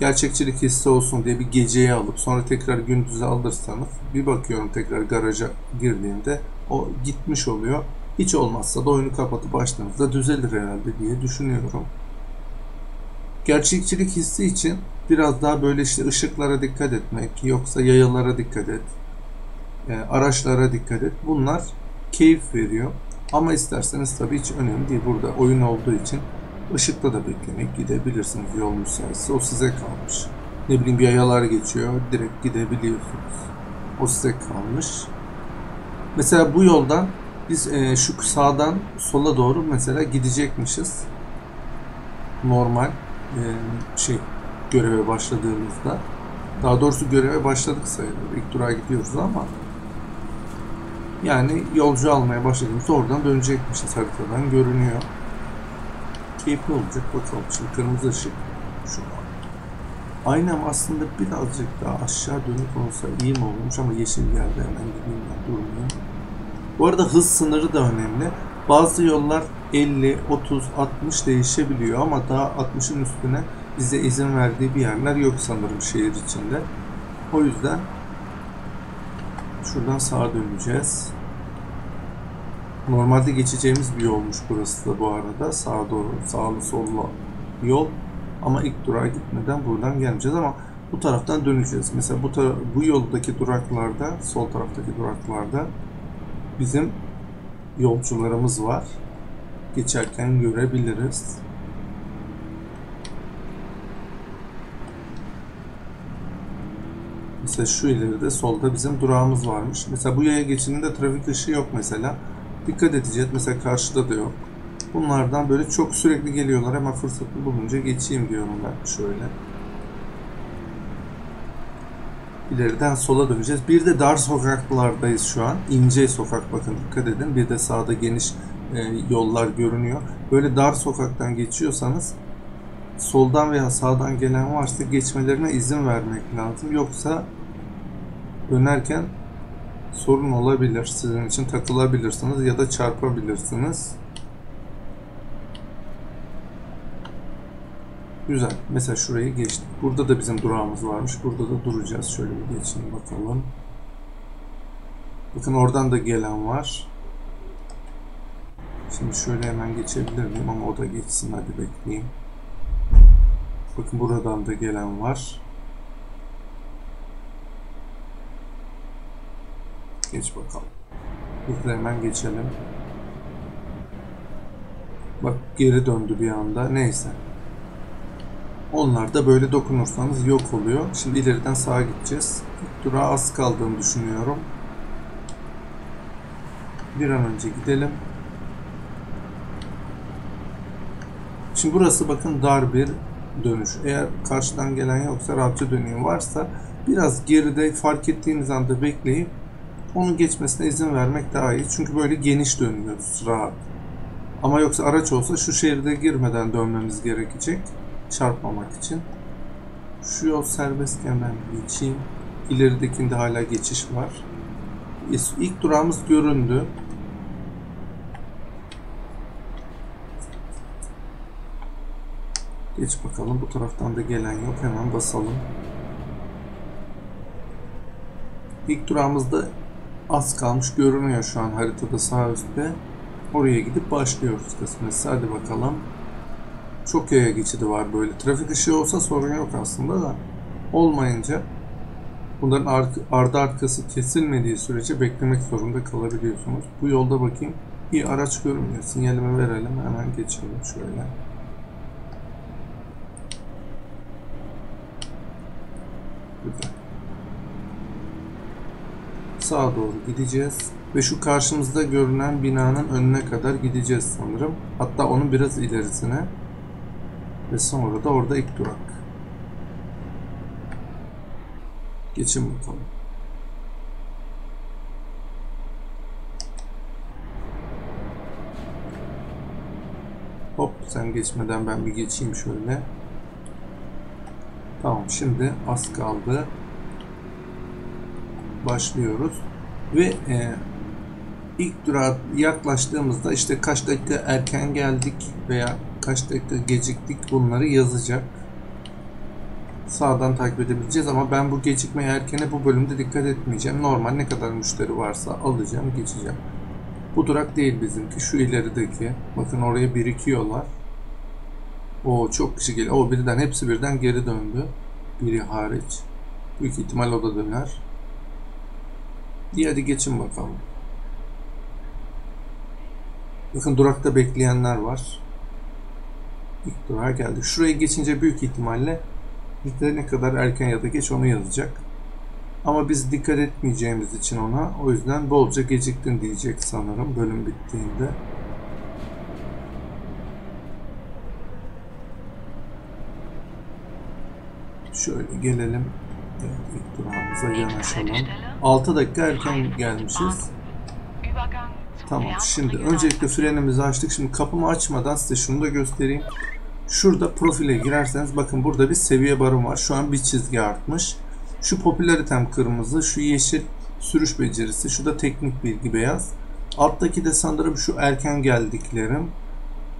gerçekçilik hissi olsun diye bir geceye alıp sonra tekrar gündüze alırsanız bir bakıyorum tekrar garaja girdiğimde o gitmiş oluyor. Hiç olmazsa da oyunu kapatıp açtığınızda düzelir herhalde diye düşünüyorum. Gerçekçilik hissi için biraz daha böyle işte ışıklara dikkat etmek, yoksa yayalara dikkat et, e, araçlara dikkat et. Bunlar keyif veriyor. Ama isterseniz tabii hiç önemli değil. Burada oyun olduğu için ışıkta da beklemek gidebilirsiniz yol müsaitse. O size kalmış. Ne bileyim yayalar geçiyor. Direkt gidebiliyorsunuz. O size kalmış. Mesela bu yoldan biz e, şu sağdan sola doğru mesela gidecekmişiz. Normal e, şey göreve başladığımızda. Daha doğrusu göreve başladık sayılır. İlk durağa gidiyoruz ama yani yolcu almaya başladığımızda oradan dönecekmişiz haritadan görünüyor. Keyifli olacak bakalım. Şimdi kırmızı ışık. Şu Aynam aslında birazcık daha aşağı dönük olsa iyi mi olmuş ama yeşil geldi hemen gideyim durmayayım. Bu arada hız sınırı da önemli. Bazı yollar 50, 30, 60 değişebiliyor ama daha 60'ın üstüne bize izin verdiği bir yerler yok sanırım şehir içinde. O yüzden şuradan sağa döneceğiz. Normalde geçeceğimiz bir yolmuş burası da bu arada. Sağa doğru, sağlı sollu yol. Ama ilk durağa gitmeden buradan gelmeyeceğiz ama bu taraftan döneceğiz. Mesela bu, bu yoldaki duraklarda, sol taraftaki duraklarda bizim yolcularımız var. Geçerken görebiliriz. Mesela şu ileride solda bizim durağımız varmış. Mesela bu yaya geçidinde trafik ışığı yok mesela. Dikkat edeceğiz. Mesela karşıda da yok. Bunlardan böyle çok sürekli geliyorlar. Hemen fırsatını bulunca geçeyim diyorum ben şöyle. İleriden sola döneceğiz. Bir de dar sokaklardayız şu an. İnce sokak bakın dikkat edin. Bir de sağda geniş e, yollar görünüyor. Böyle dar sokaktan geçiyorsanız soldan veya sağdan gelen varsa geçmelerine izin vermek lazım. Yoksa dönerken sorun olabilir. Sizin için takılabilirsiniz ya da çarpabilirsiniz. Güzel. Mesela şurayı geçtik. Burada da bizim durağımız varmış. Burada da duracağız. Şöyle bir geçeyim bakalım. Bakın oradan da gelen var. Şimdi şöyle hemen geçebilir miyim ama o da geçsin. Hadi bekleyeyim. Bakın buradan da gelen var. Geç bakalım. Burada hemen geçelim. Bak geri döndü bir anda. Neyse. Onlar da böyle dokunursanız yok oluyor. Şimdi ileriden sağa gideceğiz. İlk durağa az kaldığını düşünüyorum. Bir an önce gidelim. Şimdi burası bakın dar bir dönüş. Eğer karşıdan gelen yoksa rahatça döneyim varsa biraz geride fark ettiğiniz anda bekleyip onun geçmesine izin vermek daha iyi. Çünkü böyle geniş dönüyoruz rahat. Ama yoksa araç olsa şu şeride girmeden dönmemiz gerekecek. Çarpmamak için. Şu yol serbestken ben geçeyim. İleridekinde hala geçiş var. İlk durağımız göründü. Geç bakalım. Bu taraftan da gelen yok. Hemen basalım. İlk durağımızda az kalmış görünüyor şu an haritada sağ üstte. Oraya gidip başlıyoruz kısmetse. Hadi bakalım. Çok yaya geçidi var böyle. Trafik ışığı olsa sorun yok aslında da. Olmayınca bunların ar ardı arkası kesilmediği sürece beklemek zorunda kalabiliyorsunuz. Bu yolda bakayım bir araç görünmüyor. Sinyalimi verelim. Hemen geçelim şöyle. Güzel. Sağa doğru gideceğiz. Ve şu karşımızda görünen binanın önüne kadar gideceğiz sanırım. Hatta onun biraz ilerisine. Ve sonra da orada ilk durak. Geçin bakalım. Hop sen geçmeden ben bir geçeyim şöyle. Tamam şimdi az kaldı. Başlıyoruz. Ve e, ilk durağa yaklaştığımızda işte kaç dakika erken geldik veya kaç dakika geciktik bunları yazacak. Sağdan takip edebileceğiz ama ben bu gecikme erkene bu bölümde dikkat etmeyeceğim. Normal ne kadar müşteri varsa alacağım geçeceğim. Bu durak değil bizimki. Şu ilerideki. Bakın oraya birikiyorlar. O çok kişi geliyor. O birden hepsi birden geri döndü. Biri hariç. Büyük ihtimal o da döner. İyi hadi geçin bakalım. Bakın durakta bekleyenler var. İlk durağa geldi. Şuraya geçince büyük ihtimalle işte ne kadar erken ya da geç onu yazacak. Ama biz dikkat etmeyeceğimiz için ona o yüzden bolca geciktin diyecek sanırım bölüm bittiğinde. Şöyle gelelim. Evet, durağımıza yanaşalım. 6 dakika erken gelmişiz. Tamam şimdi öncelikle frenimizi açtık. Şimdi kapımı açmadan size şunu da göstereyim. Şurada profile girerseniz bakın burada bir seviye barım var. Şu an bir çizgi artmış. Şu popülaritem kırmızı, şu yeşil sürüş becerisi, şu da teknik bilgi beyaz. Alttaki de sanırım şu erken geldiklerim.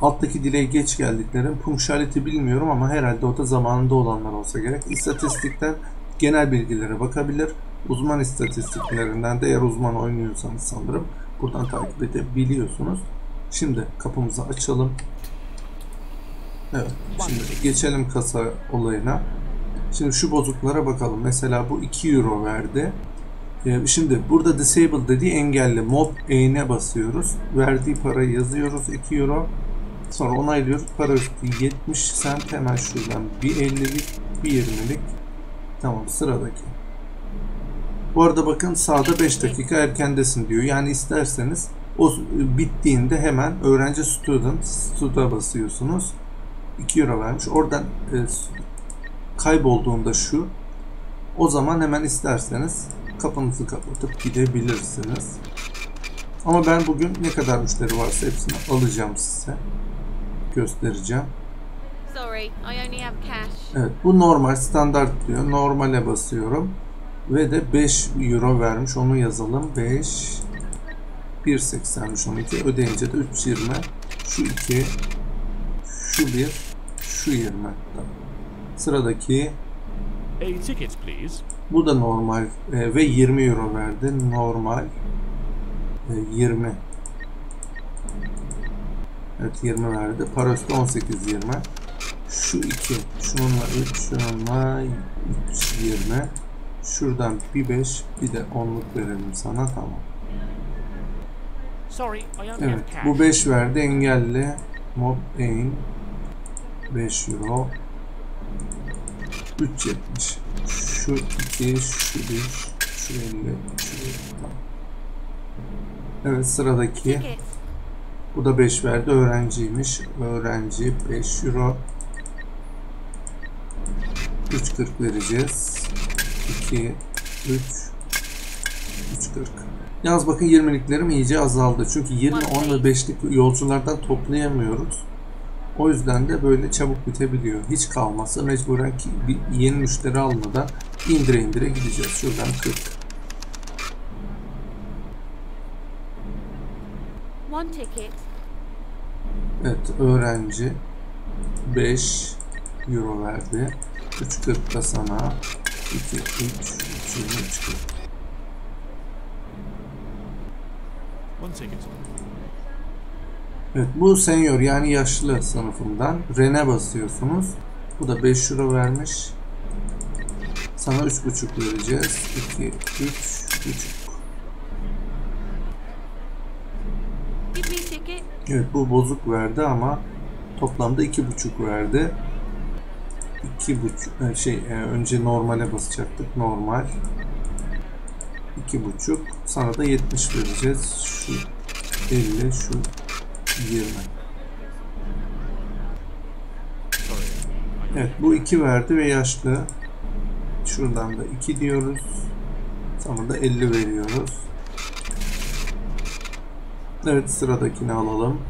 Alttaki delay geç geldiklerim. Punctuality bilmiyorum ama herhalde o da zamanında olanlar olsa gerek. İstatistikten genel bilgilere bakabilir. Uzman istatistiklerinden de eğer uzman oynuyorsanız sanırım buradan takip edebiliyorsunuz. Şimdi kapımızı açalım. Evet. Şimdi geçelim kasa olayına. Şimdi şu bozuklara bakalım. Mesela bu 2 euro verdi. Ee, şimdi burada disable dediği engelli. Mob E'ne basıyoruz. Verdiği parayı yazıyoruz 2 euro. Sonra onaylıyoruz. Para üstü 70 cent hemen şuradan bir 50'lik bir 20'lik. Tamam sıradaki. Bu arada bakın sağda 5 dakika erkendesin diyor. Yani isterseniz o bittiğinde hemen öğrenci student stud'a basıyorsunuz. 2 euro vermiş. Oradan e, kaybolduğunda şu o zaman hemen isterseniz kapınızı kapatıp gidebilirsiniz. Ama ben bugün ne kadar müşteri varsa hepsini alacağım size. Göstereceğim. Evet bu normal standart diyor. Normale basıyorum. Ve de 5 euro vermiş. Onu yazalım. 5 1.80'miş onunki. Ödeyince de 3.20. Şu 2 şu 1 şu 20. Tamam. Sıradaki A ticket, please. bu da normal e, ve 20 euro verdi. Normal e, 20 Evet 20 verdi. Para üstü 18 20. Şu 2. Şununla 3. Şununla 3 20. Şuradan bir 5 bir de 10'luk verelim sana tamam. Evet bu 5 verdi engelli. Mob aim 5 euro 3.70 şu 2 şu 1 şu 50 şu 50 tamam. Evet sıradaki bu da 5 verdi öğrenciymiş öğrenci 5 euro 3.40 vereceğiz 2 3 3.40 Yalnız bakın 20'liklerim iyice azaldı. Çünkü 20, 10 ve 5'lik yolculardan toplayamıyoruz. O yüzden de böyle çabuk bitebiliyor. Hiç kalmazsa mecburen ki bir yeni müşteri almadan indire indire gideceğiz. Şuradan 40. One ticket. Evet öğrenci 5 euro verdi. 3.40 da sana. 2, 3, 3, 3, One ticket. Evet bu senior yani yaşlı sınıfından Rene basıyorsunuz. Bu da 5 euro vermiş. Sana 3.5 vereceğiz. 2, 3, 3. Give me a ticket. Evet bu bozuk verdi ama toplamda 2.5 verdi. 2.5 e, şey e, önce normale basacaktık. Normal. 2.5 sana da 70 vereceğiz. Şu 50 şu 20. Sorry. I Evet bu 2 verdi ve yaşlı. Şuradan da 2 diyoruz. Sonra da 50 veriyoruz. Evet sıradakini alalım.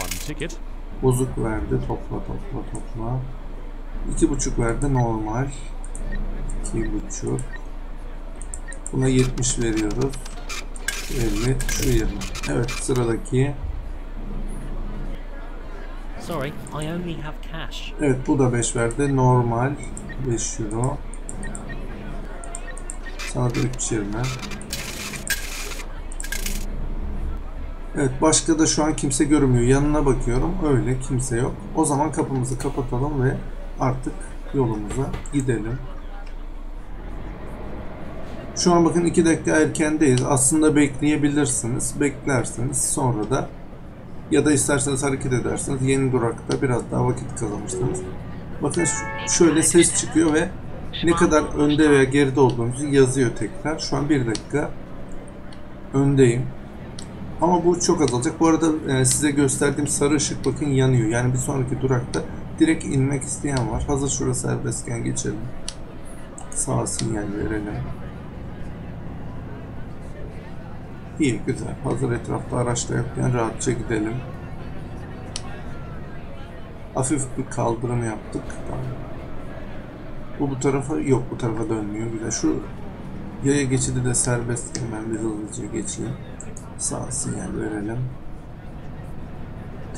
One ticket. Bozuk verdi. Topla topla topla. 2.5 verdi normal. 2.5 Buna 70 veriyoruz. 50 şu 20. Evet sıradaki. Sorry, I only have cash. Evet bu da 5 verdi. Normal 5 euro. Sana da 3.20. Evet başka da şu an kimse görünmüyor. Yanına bakıyorum. Öyle kimse yok. O zaman kapımızı kapatalım ve artık yolumuza gidelim. Şu an bakın 2 dakika erkendeyiz. Aslında bekleyebilirsiniz. Beklersiniz. Sonra da ya da isterseniz hareket edersiniz. Yeni durakta biraz daha vakit kazanırsınız. Bakın şöyle ses çıkıyor ve ne kadar önde veya geride olduğunuzu yazıyor tekrar. Şu an 1 dakika öndeyim. Ama bu çok azalacak. Bu arada e, size gösterdiğim sarı ışık bakın yanıyor. Yani bir sonraki durakta direkt inmek isteyen var. Hazır şurası serbestken geçelim. Sağ sinyal verelim. İyi güzel. Hazır etrafta araçta yokken rahatça gidelim. Hafif bir kaldırım yaptık. Bu bu tarafa yok bu tarafa dönmüyor. Güzel. Şu yaya geçidi de serbest. Hemen bir hızlıca geçeyim. Sağ sinyal verelim.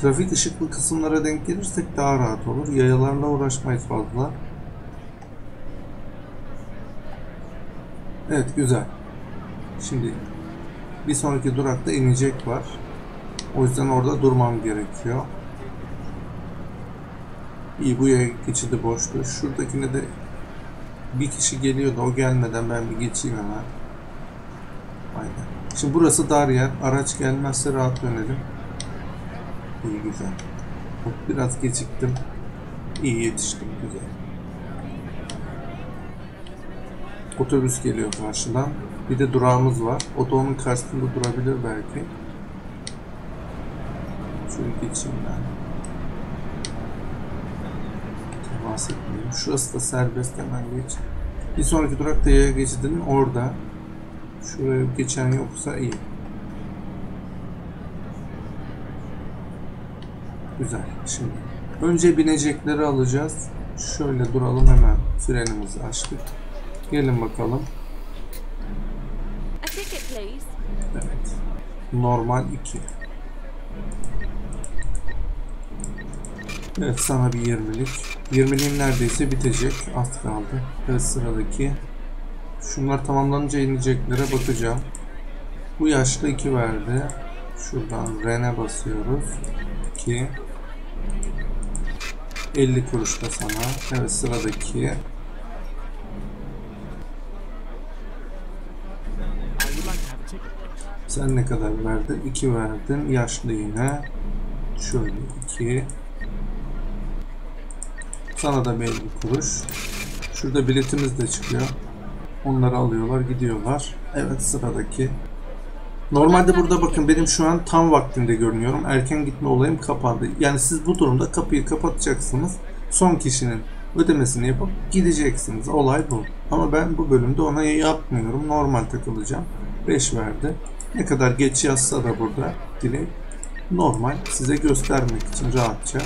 Trafik ışıklı kısımlara denk gelirsek daha rahat olur. Yayalarla uğraşmayız fazla. Evet güzel. Şimdi bir sonraki durakta inecek var. O yüzden orada durmam gerekiyor. İyi bu yaya geçidi boştu. Şuradakine de bir kişi geliyordu. O gelmeden ben bir geçeyim hemen. Aynen. Şimdi burası dar yer. Araç gelmezse rahat dönelim. İyi güzel. Biraz geciktim. İyi yetiştim. Güzel. Otobüs geliyor karşıdan. Bir de durağımız var. O da onun karşısında durabilir belki. Şöyle geçeyim ben. Temas etmeyeyim. Şurası da serbest hemen geç. Bir sonraki durak da yaya geçidinin orada. Şuraya geçen yoksa iyi. Güzel. Şimdi önce binecekleri alacağız. Şöyle duralım hemen frenimizi açtık. Gelin bakalım. Evet. Normal 2. Evet sana bir 20'lik. 20'liğim neredeyse bitecek. Az kaldı. Evet sıradaki. Şunlar tamamlanınca ineceklere bakacağım. Bu yaşlı 2 verdi. Şuradan Ren'e basıyoruz. 2. 50 kuruş da sana. Evet sıradaki. Sen ne kadar verdin? 2 verdin. Yaşlı yine. Şöyle 2. Sana da 50 kuruş. Şurada biletimiz de çıkıyor. Onları alıyorlar, gidiyorlar. Evet sıradaki. Normalde burada bakın benim şu an tam vaktinde görünüyorum. Erken gitme olayım kapandı. Yani siz bu durumda kapıyı kapatacaksınız. Son kişinin ödemesini yapıp gideceksiniz. Olay bu. Ama ben bu bölümde ona yapmıyorum. Normal takılacağım. 5 verdi. Ne kadar geç yazsa da burada direkt normal size göstermek için rahatça.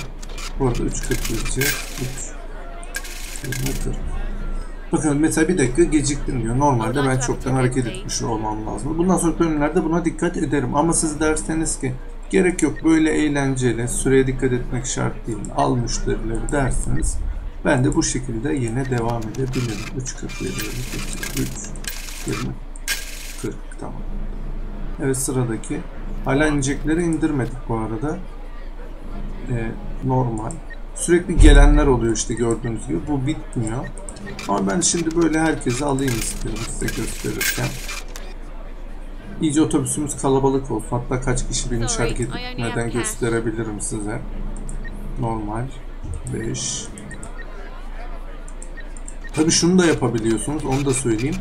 Bu arada 3.40 yazacak. 3 20 Bakın mesela bir dakika geciktin diyor. Normalde ben çoktan hareket etmiş olmam lazım. Bundan sonraki bölümlerde buna dikkat ederim. Ama siz derseniz ki gerek yok böyle eğlenceli, süreye dikkat etmek şart değil, al müşterileri derseniz ben de bu şekilde yine devam edebilirim. 3.40 veriyorum. 3, 20, 40 tamam. Evet sıradaki. Hala inecekleri indirmedik bu arada. Ee, normal. Sürekli gelenler oluyor işte gördüğünüz gibi. Bu bitmiyor. Ama ben şimdi böyle herkese alayım istiyorum size gösterirken. İyice otobüsümüz kalabalık olsun. Hatta kaç kişi binmiş hareket etmeden gösterebilirim size. Normal. 5. Tabii şunu da yapabiliyorsunuz. Onu da söyleyeyim.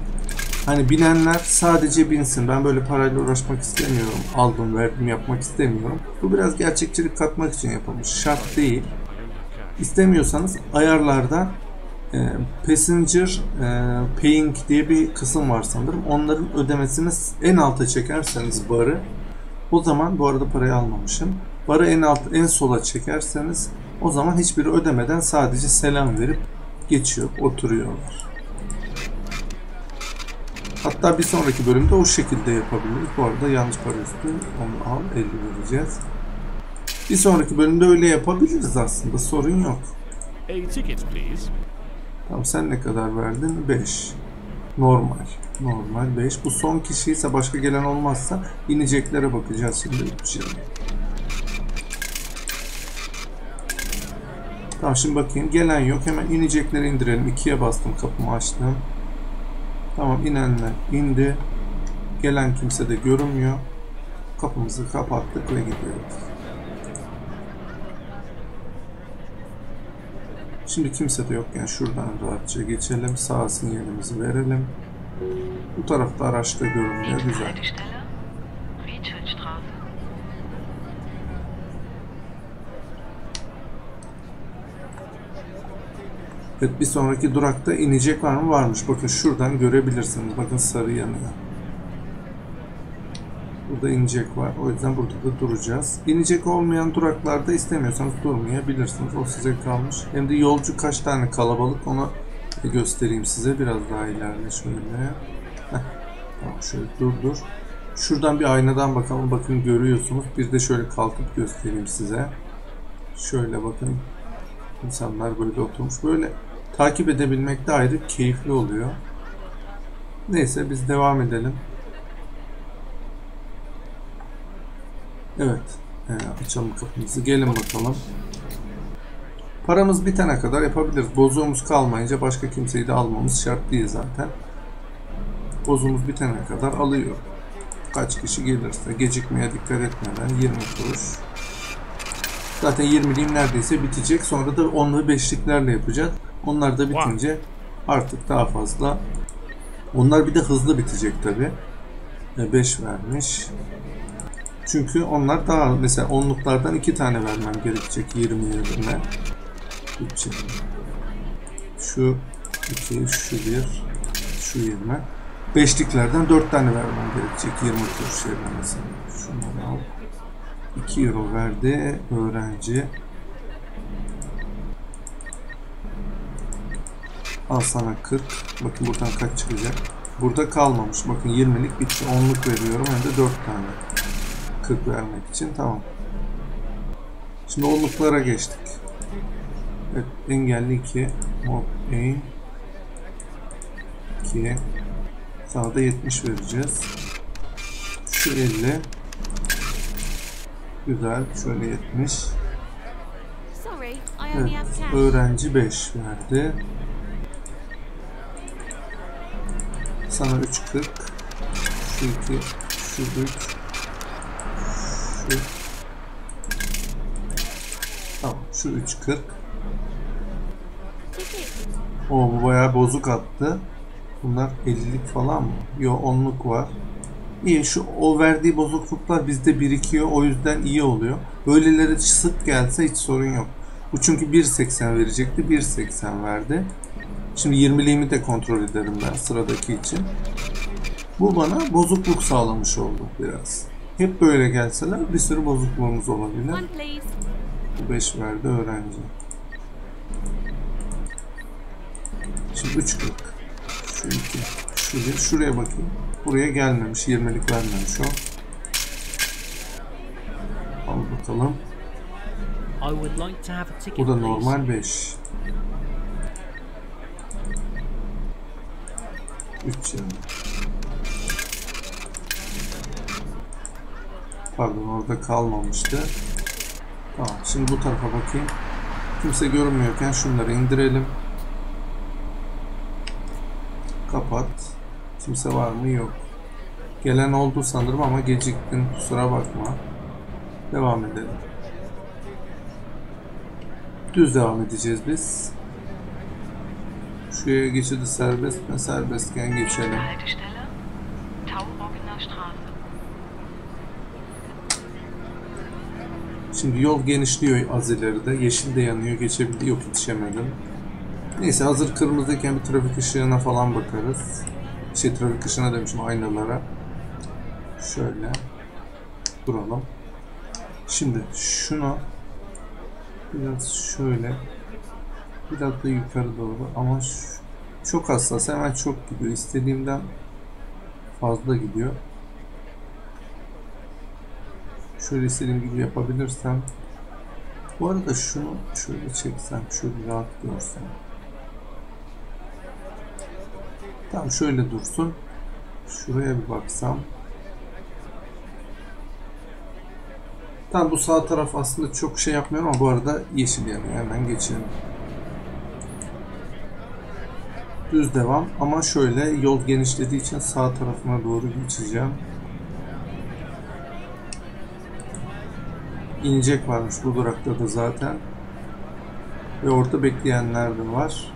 Hani binenler sadece binsin. Ben böyle parayla uğraşmak istemiyorum. Aldım verdim yapmak istemiyorum. Bu biraz gerçekçilik katmak için yapılmış. Şart değil. İstemiyorsanız ayarlarda passenger e, paying diye bir kısım var sanırım. Onların ödemesini en alta çekerseniz barı o zaman bu arada parayı almamışım. Barı en alt en sola çekerseniz o zaman hiçbiri ödemeden sadece selam verip geçiyor, oturuyorlar. Hatta bir sonraki bölümde o şekilde yapabiliriz. Bu arada yanlış para üstü. Onu al 50 vereceğiz. Bir sonraki bölümde öyle yapabiliriz aslında. Sorun yok. A ticket, please. Tamam sen ne kadar verdin? 5. Normal. Normal 5. Bu son kişi ise başka gelen olmazsa ineceklere bakacağız şimdi. Bir şey. Tamam şimdi bakayım. Gelen yok. Hemen inecekleri indirelim. 2'ye bastım. Kapımı açtım. Tamam inenler indi. Gelen kimse de görünmüyor. Kapımızı kapattık ve gidiyoruz. Şimdi kimse de yokken şuradan rahatça geçelim. Sağ sinyalimizi verelim. Bu tarafta araçta görünüyor. Güzel. Evet bir sonraki durakta inecek var mı? Varmış. Bakın şuradan görebilirsiniz. Bakın sarı yanıyor. Burada inecek var. O yüzden burada da duracağız. İnecek olmayan duraklarda istemiyorsanız durmayabilirsiniz. O size kalmış. Hem de yolcu kaç tane kalabalık onu göstereyim size. Biraz daha ilerle şöyle. Heh. Tamam şöyle durdur. Şuradan bir aynadan bakalım. Bakın görüyorsunuz. Bir de şöyle kalkıp göstereyim size. Şöyle bakın. İnsanlar böyle oturmuş. Böyle takip edebilmek de ayrı keyifli oluyor. Neyse biz devam edelim. Evet. Ee, açalım kapımızı. Gelin bakalım. Paramız bitene kadar yapabiliriz. Bozuğumuz kalmayınca başka kimseyi de almamız şart değil zaten. Bozuğumuz bitene kadar alıyor. Kaç kişi gelirse gecikmeye dikkat etmeden 20 kuruş. Zaten 20'liğim neredeyse bitecek. Sonra da 10 ve 5'liklerle yapacak. Onlar da bitince artık daha fazla. Onlar bir de hızlı bitecek tabi. 5 vermiş. Çünkü onlar daha mesela onluklardan 2 tane vermem gerekecek 20 yerine. 3 yerine. Şu 2, şu 1, şu 20. Beşliklerden 4 tane vermem gerekecek 20 kuruş yerine mesela. Şunları al. 2 euro verdi öğrenci. Al sana 40. Bakın buradan kaç çıkacak. Burada kalmamış. Bakın 20'lik bitti. 10'luk veriyorum. Hem de 4 tane. 40 vermek için. Tamam. Şimdi 10'luklara geçtik. Evet. Engelli 2. Mob aim. 2. Sana da 70 vereceğiz. Şu 50. Güzel. Şöyle 70. Sorry, I only Evet. Öğrenci 5 verdi. Sana 3.40. Şu 2. Şu 3. Şu. Tamam. Şu 3.40. Ticket. O bu bayağı bozuk attı. Bunlar 50'lik falan mı? Yo 10'luk var. İyi şu o verdiği bozukluklar bizde birikiyor. O yüzden iyi oluyor. Böyleleri sık gelse hiç sorun yok. Bu çünkü 1.80 verecekti. 1.80 verdi. Şimdi 20'liğimi de kontrol ederim ben sıradaki için. Bu bana bozukluk sağlamış oldu biraz. Hep böyle gelseler bir sürü bozukluğumuz olabilir. Bu 5 verdi öğrenci. Şimdi 3.40. Şu 2. Şu 1. Şuraya bakayım. Buraya gelmemiş. 20'lik vermemiş o. Al bakalım. Bu da normal 5. 3 yani. Pardon orada kalmamıştı. Tamam şimdi bu tarafa bakayım. Kimse görünmüyorken şunları indirelim. Kapat. Kimse var mı? Yok. Gelen oldu sanırım ama geciktin. Kusura bakma. Devam edelim. Düz devam edeceğiz biz. Şuraya geçidi serbest mi? Serbestken geçelim. Şimdi yol genişliyor az ileride. Yeşil de yanıyor. Geçebildi. Yok yetişemedim. Neyse hazır kırmızıyken bir trafik ışığına falan bakarız. Şey trafik ışığına demişim aynalara. Şöyle. Duralım. Şimdi şunu biraz şöyle biraz da yukarı doğru ama çok hassas hemen çok gidiyor. İstediğimden fazla gidiyor. Şöyle istediğim gibi yapabilirsem. Bu arada şunu şöyle çeksem, şöyle rahat görsem. Tamam şöyle dursun. Şuraya bir baksam. Tamam bu sağ taraf aslında çok şey yapmıyor ama bu arada yeşil yanıyor. Hemen geçelim. Düz devam ama şöyle yol genişlediği için sağ tarafına doğru geçeceğim. İnecek varmış bu durakta da zaten. Ve orada bekleyenler de var.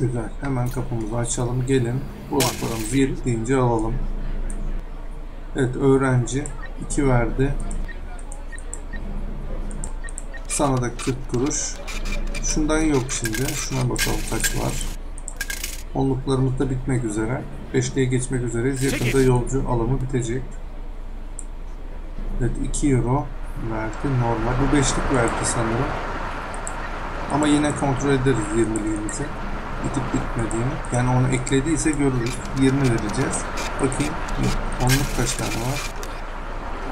Güzel. Hemen kapımızı açalım. Gelin. Bozuk paramızı yedik deyince alalım. Evet öğrenci. 2 verdi. Sana da 40 kuruş. Şundan yok şimdi. Şuna bakalım kaç var. Onluklarımız da bitmek üzere. Beşliğe geçmek üzereyiz. Yakında yolcu alımı bitecek. Evet 2 euro verdi normal. Bu beşlik verdi sanırım. Ama yine kontrol ederiz 20'liğimizi. Bitip bitmediğini. Yani onu eklediyse görürüz. 20 vereceğiz. Bakayım. Onluk kaç tane var?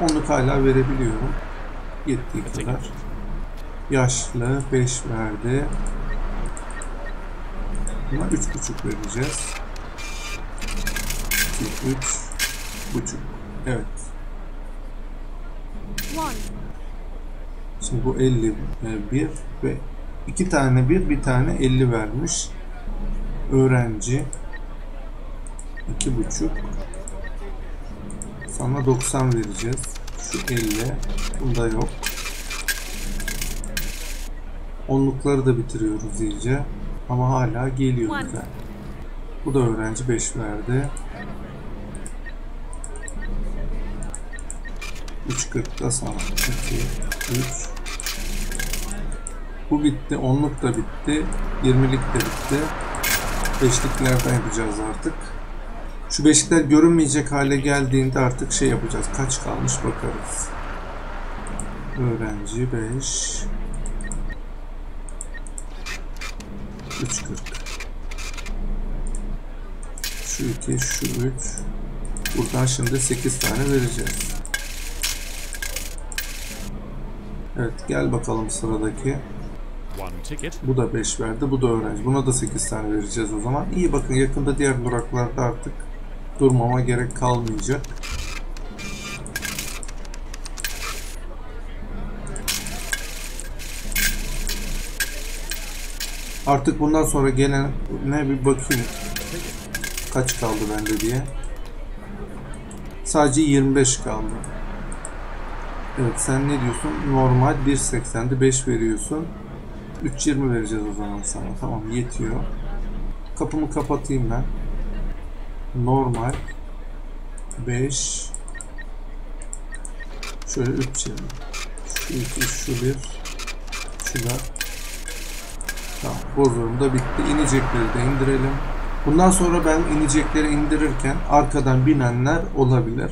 Onluk hala verebiliyorum. Yettiği kadar. Yaşlı 5 verdi. Buna 3,5 vereceğiz. 2, 3 buçuk. Evet. Şimdi bu 50 e, bir ve iki tane bir, bir tane 50 vermiş. Öğrenci iki buçuk. Sana 90 vereceğiz. Şu 50. Bunda yok. Onlukları da bitiriyoruz iyice. Ama hala geliyor güzel. Bu da öğrenci 5 verdi. 3.40 da sana. 2, 3. Bu bitti. Onluk da bitti. 20'lik de bitti. Beşliklerden yapacağız artık. Şu beşikler görünmeyecek hale geldiğinde artık şey yapacağız. Kaç kalmış bakarız. Öğrenci 5 3.40 Şu 2, şu 3 Buradan şimdi 8 tane vereceğiz. Evet gel bakalım sıradaki. Bu da 5 verdi. Bu da öğrenci. Buna da 8 tane vereceğiz o zaman. İyi bakın yakında diğer duraklarda artık durmama gerek kalmayacak. Artık bundan sonra gelen ne bir bakayım kaç kaldı bende diye. Sadece 25 kaldı. Evet sen ne diyorsun? Normal 1.80'de 5 veriyorsun. 3.20 vereceğiz o zaman sana. Tamam yetiyor. Kapımı kapatayım ben. Normal 5 Şöyle 3.20 Şu 2, şu 1 Şu da Tamam bozurum da bitti. İnecekleri de indirelim. Bundan sonra ben inecekleri indirirken arkadan binenler olabilir.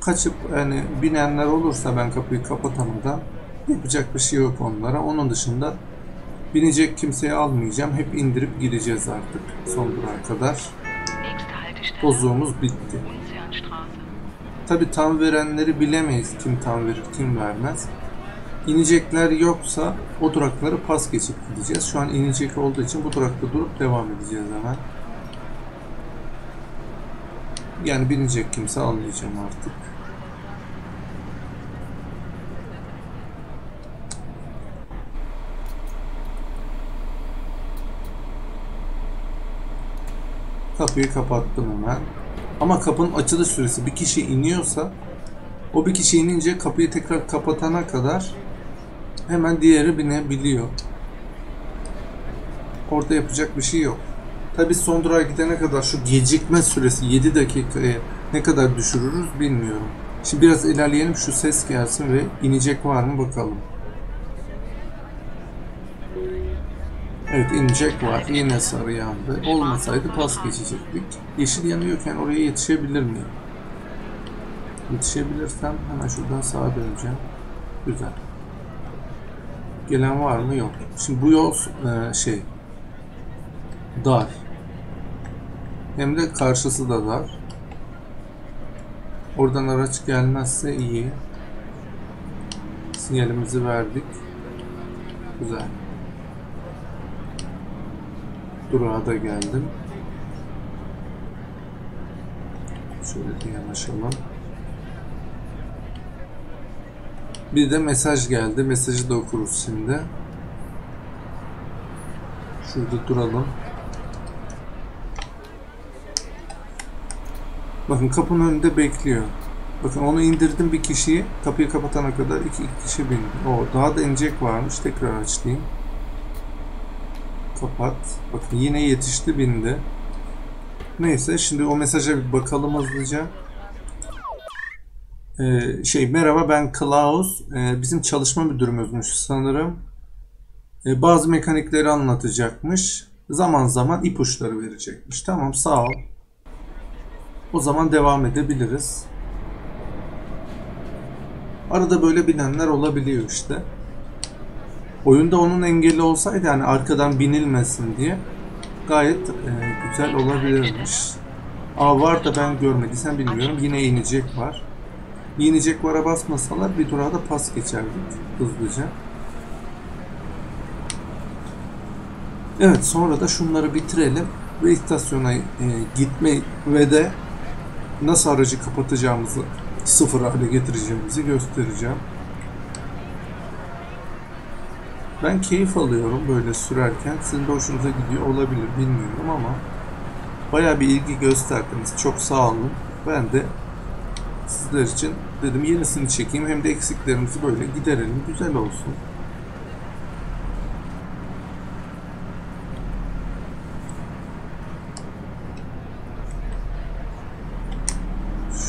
Kaçıp yani binenler olursa ben kapıyı kapatamadan yapacak bir şey yok onlara. Onun dışında binecek kimseyi almayacağım. Hep indirip gideceğiz artık son durağa kadar. Bozuğumuz bitti. Tabi tam verenleri bilemeyiz kim tam verir kim vermez. İnecekler yoksa o durakları pas geçip gideceğiz. Şu an inecek olduğu için bu durakta durup devam edeceğiz hemen. Yani binecek kimse almayacağım artık. Kapıyı kapattım hemen. Ama kapının açılış süresi bir kişi iniyorsa o bir kişi inince kapıyı tekrar kapatana kadar hemen diğeri binebiliyor. Orada yapacak bir şey yok. Tabi son durağa gidene kadar şu gecikme süresi 7 dakikaya ne kadar düşürürüz bilmiyorum. Şimdi biraz ilerleyelim şu ses gelsin ve inecek var mı bakalım. Evet inecek var. Yine sarı yandı. Olmasaydı pas geçecektik. Yeşil yanıyorken oraya yetişebilir miyim? Yetişebilirsem hemen şuradan sağa döneceğim. Güzel. Gelen var mı? Yok. Şimdi bu yol e, şey dar. Hem de karşısı da dar. Oradan araç gelmezse iyi. Sinyalimizi verdik. Güzel. Durağa da geldim. Şöyle de yanaşalım. Bir de mesaj geldi. Mesajı da okuruz şimdi. Şurada duralım. Bakın kapının önünde bekliyor. Bakın onu indirdim bir kişiyi. Kapıyı kapatana kadar iki, iki kişi bindi. O daha da inecek varmış. Tekrar açayım. Kapat. Bakın yine yetişti bindi. Neyse şimdi o mesaja bir bakalım hızlıca. Ee, şey merhaba ben Klaus. Ee, bizim çalışma müdürümüzmüş sanırım. Ee, bazı mekanikleri anlatacakmış. Zaman zaman ipuçları verecekmiş. Tamam sağ ol. O zaman devam edebiliriz. Arada böyle binenler olabiliyor işte. Oyunda onun engeli olsaydı yani arkadan binilmesin diye gayet e, güzel olabilirmiş. Aa var da ben görmediysem bilmiyorum. Yine inecek var. İnecek vara basmasalar bir durağa pas geçerdik hızlıca. Evet sonra da şunları bitirelim ve istasyona e, gitme ve de nasıl aracı kapatacağımızı sıfır hale getireceğimizi göstereceğim. Ben keyif alıyorum böyle sürerken. Sizin de hoşunuza gidiyor olabilir bilmiyorum ama baya bir ilgi gösterdiniz. Çok sağ olun. Ben de sizler için dedim yenisini çekeyim hem de eksiklerimizi böyle giderelim. Güzel olsun.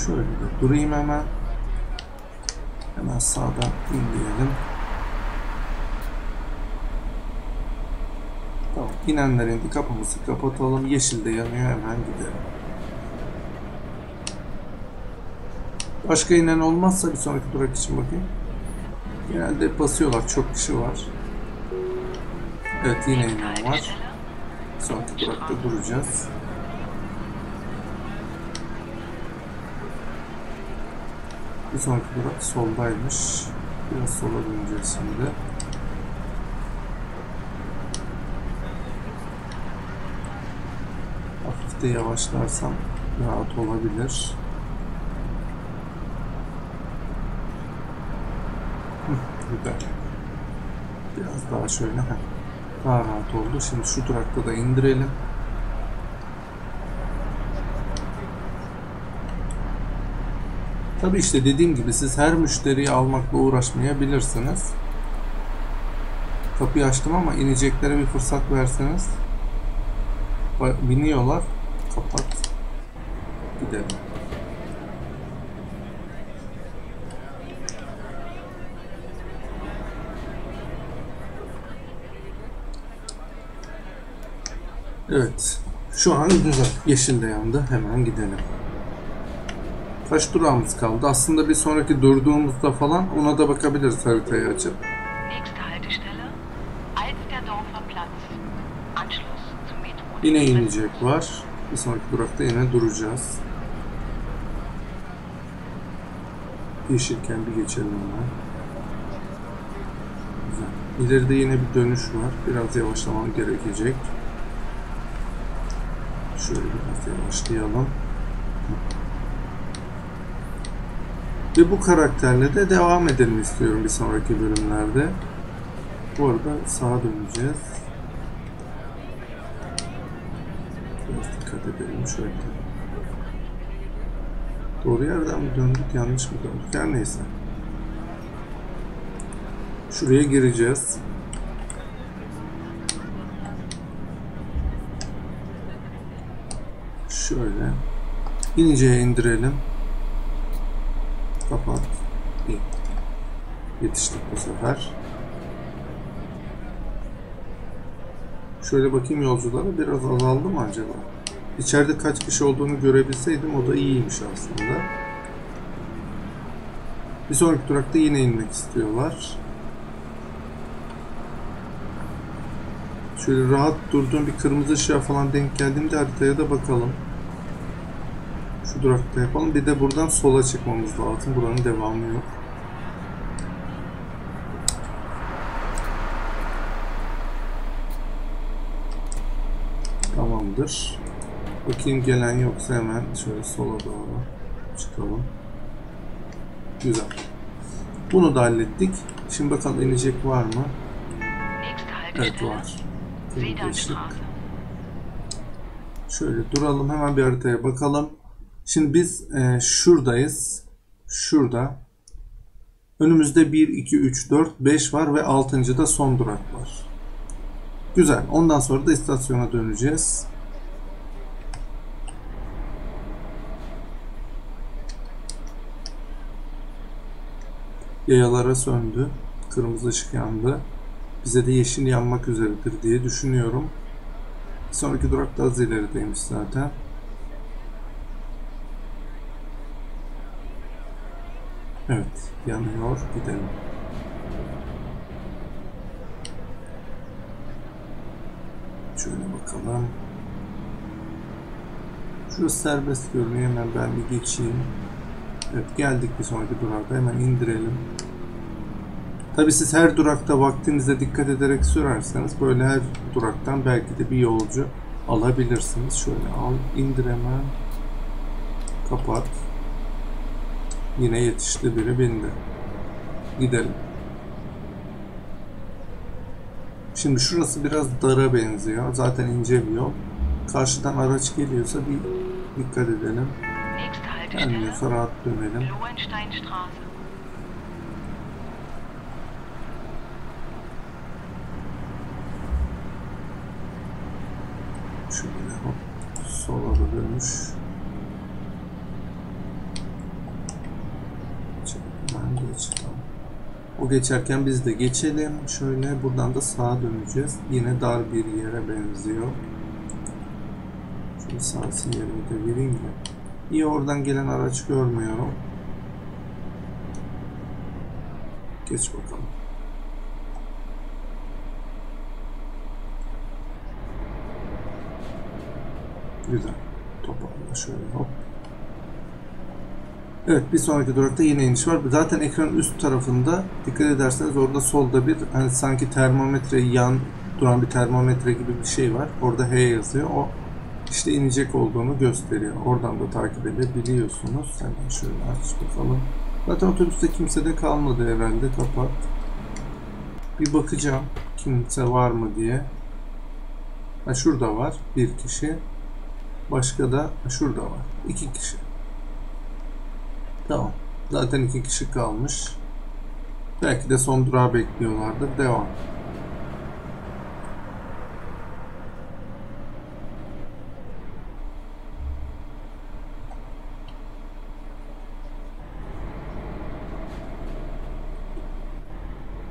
Şöyle de durayım hemen. Hemen sağdan inleyelim. Tamam. İnenler indi. Kapımızı kapatalım. Yeşil de yanıyor. Hemen gidelim. Başka inen olmazsa bir sonraki durak için bakayım. Genelde basıyorlar. Çok kişi var. Evet yine inen var. Sonraki durakta duracağız. Bir sonraki durak soldaymış. Biraz sola döneceğiz şimdi. Hafif de yavaşlarsam rahat olabilir. Güzel. Biraz daha şöyle. heh. Daha rahat oldu. Şimdi şu durakta da indirelim. Tabi işte dediğim gibi siz her müşteriyi almakla uğraşmayabilirsiniz. Kapıyı açtım ama ineceklere bir fırsat verseniz biniyorlar. Kapat. Gidelim. Evet. Şu an güzel. Yeşil de yandı. Hemen gidelim. Kaç durağımız kaldı? Aslında bir sonraki durduğumuzda falan ona da bakabiliriz haritayı açıp. Yine inecek var. Bir sonraki durakta yine duracağız. Yeşilken bir geçelim hemen. Güzel. İleride yine bir dönüş var. Biraz yavaşlamam gerekecek. Şöyle biraz yavaşlayalım. Ve bu karakterle de devam edelim istiyorum bir sonraki bölümlerde. Bu arada sağa döneceğiz. Biraz dikkat edelim şöyle. Doğru yerden mi döndük, yanlış mı döndük? Her neyse. Şuraya gireceğiz. Şöyle. İnceye indirelim. Kapat. İyi. Yetiştik bu sefer. Şöyle bakayım yolculara biraz azaldı mı acaba? İçeride kaç kişi olduğunu görebilseydim o da iyiymiş aslında. Bir sonraki durakta yine inmek istiyorlar. Şöyle rahat durduğum bir kırmızı ışığa falan denk geldiğimde haritaya da bakalım. Şu durakta yapalım. Bir de buradan sola çıkmamız lazım. Buranın devamı yok. Tamamdır. Bakayım gelen yoksa hemen şöyle sola doğru çıkalım. Güzel. Bunu da hallettik. Şimdi bakalım inecek var mı? Evet var. Geçtik. Şöyle duralım hemen bir haritaya bakalım. Şimdi biz e, şuradayız. Şurada. Önümüzde 1, 2, 3, 4, 5 var ve 6. da son durak var. Güzel. Ondan sonra da istasyona döneceğiz. Yayalara söndü. Kırmızı ışık yandı. Bize de yeşil yanmak üzeredir diye düşünüyorum. Sonraki durak da az ilerideymiş zaten. Evet, yanıyor. Gidelim. Şöyle bakalım. Şurası serbest görünüyor. Hemen ben bir geçeyim. Evet, geldik bir sonraki durakta. Hemen indirelim. Tabi siz her durakta vaktinize dikkat ederek sürerseniz böyle her duraktan belki de bir yolcu alabilirsiniz. Şöyle al, indir hemen. Kapat. Yine yetişti biri bindi. Gidelim. Şimdi şurası biraz dara benziyor. Zaten ince bir yol. Karşıdan araç geliyorsa bir dikkat edelim. Gelmiyorsa rahat dönelim. Şöyle hop sola da dönüş. Ben geç. Tamam. O geçerken biz de geçelim. Şöyle buradan da sağa döneceğiz. Yine dar bir yere benziyor. Şimdi sağ sinyalimi de vereyim de. İyi oradan gelen araç görmüyorum. Geç bakalım. Güzel. Toparla şöyle hop. Evet bir sonraki durakta yine iniş var. Zaten ekranın üst tarafında dikkat ederseniz orada solda bir hani sanki termometre yan duran bir termometre gibi bir şey var. Orada H yazıyor. O işte inecek olduğunu gösteriyor. Oradan da takip edebiliyorsunuz. Hemen şöyle aç bakalım. Zaten otobüste kimse de kalmadı herhalde. Kapat. Bir bakacağım kimse var mı diye. Ha, şurada var bir kişi. Başka da şurada var. iki kişi. Tamam. Zaten iki kişi kalmış. Belki de son durağı bekliyorlardır. Devam.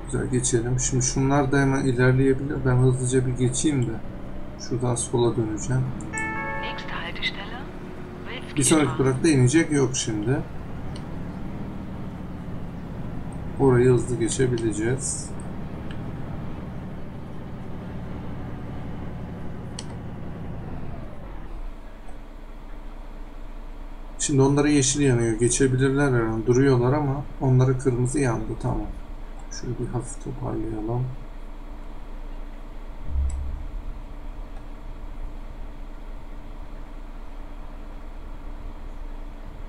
Güzel geçelim. Şimdi şunlar da hemen ilerleyebilir. Ben hızlıca bir geçeyim de. Şuradan sola döneceğim. Bir sonraki durakta inecek yok şimdi. Orayı hızlı geçebileceğiz. Şimdi onlara yeşil yanıyor. Geçebilirler her an. Duruyorlar ama onlara kırmızı yandı. Tamam. Şöyle bir hafif toparlayalım.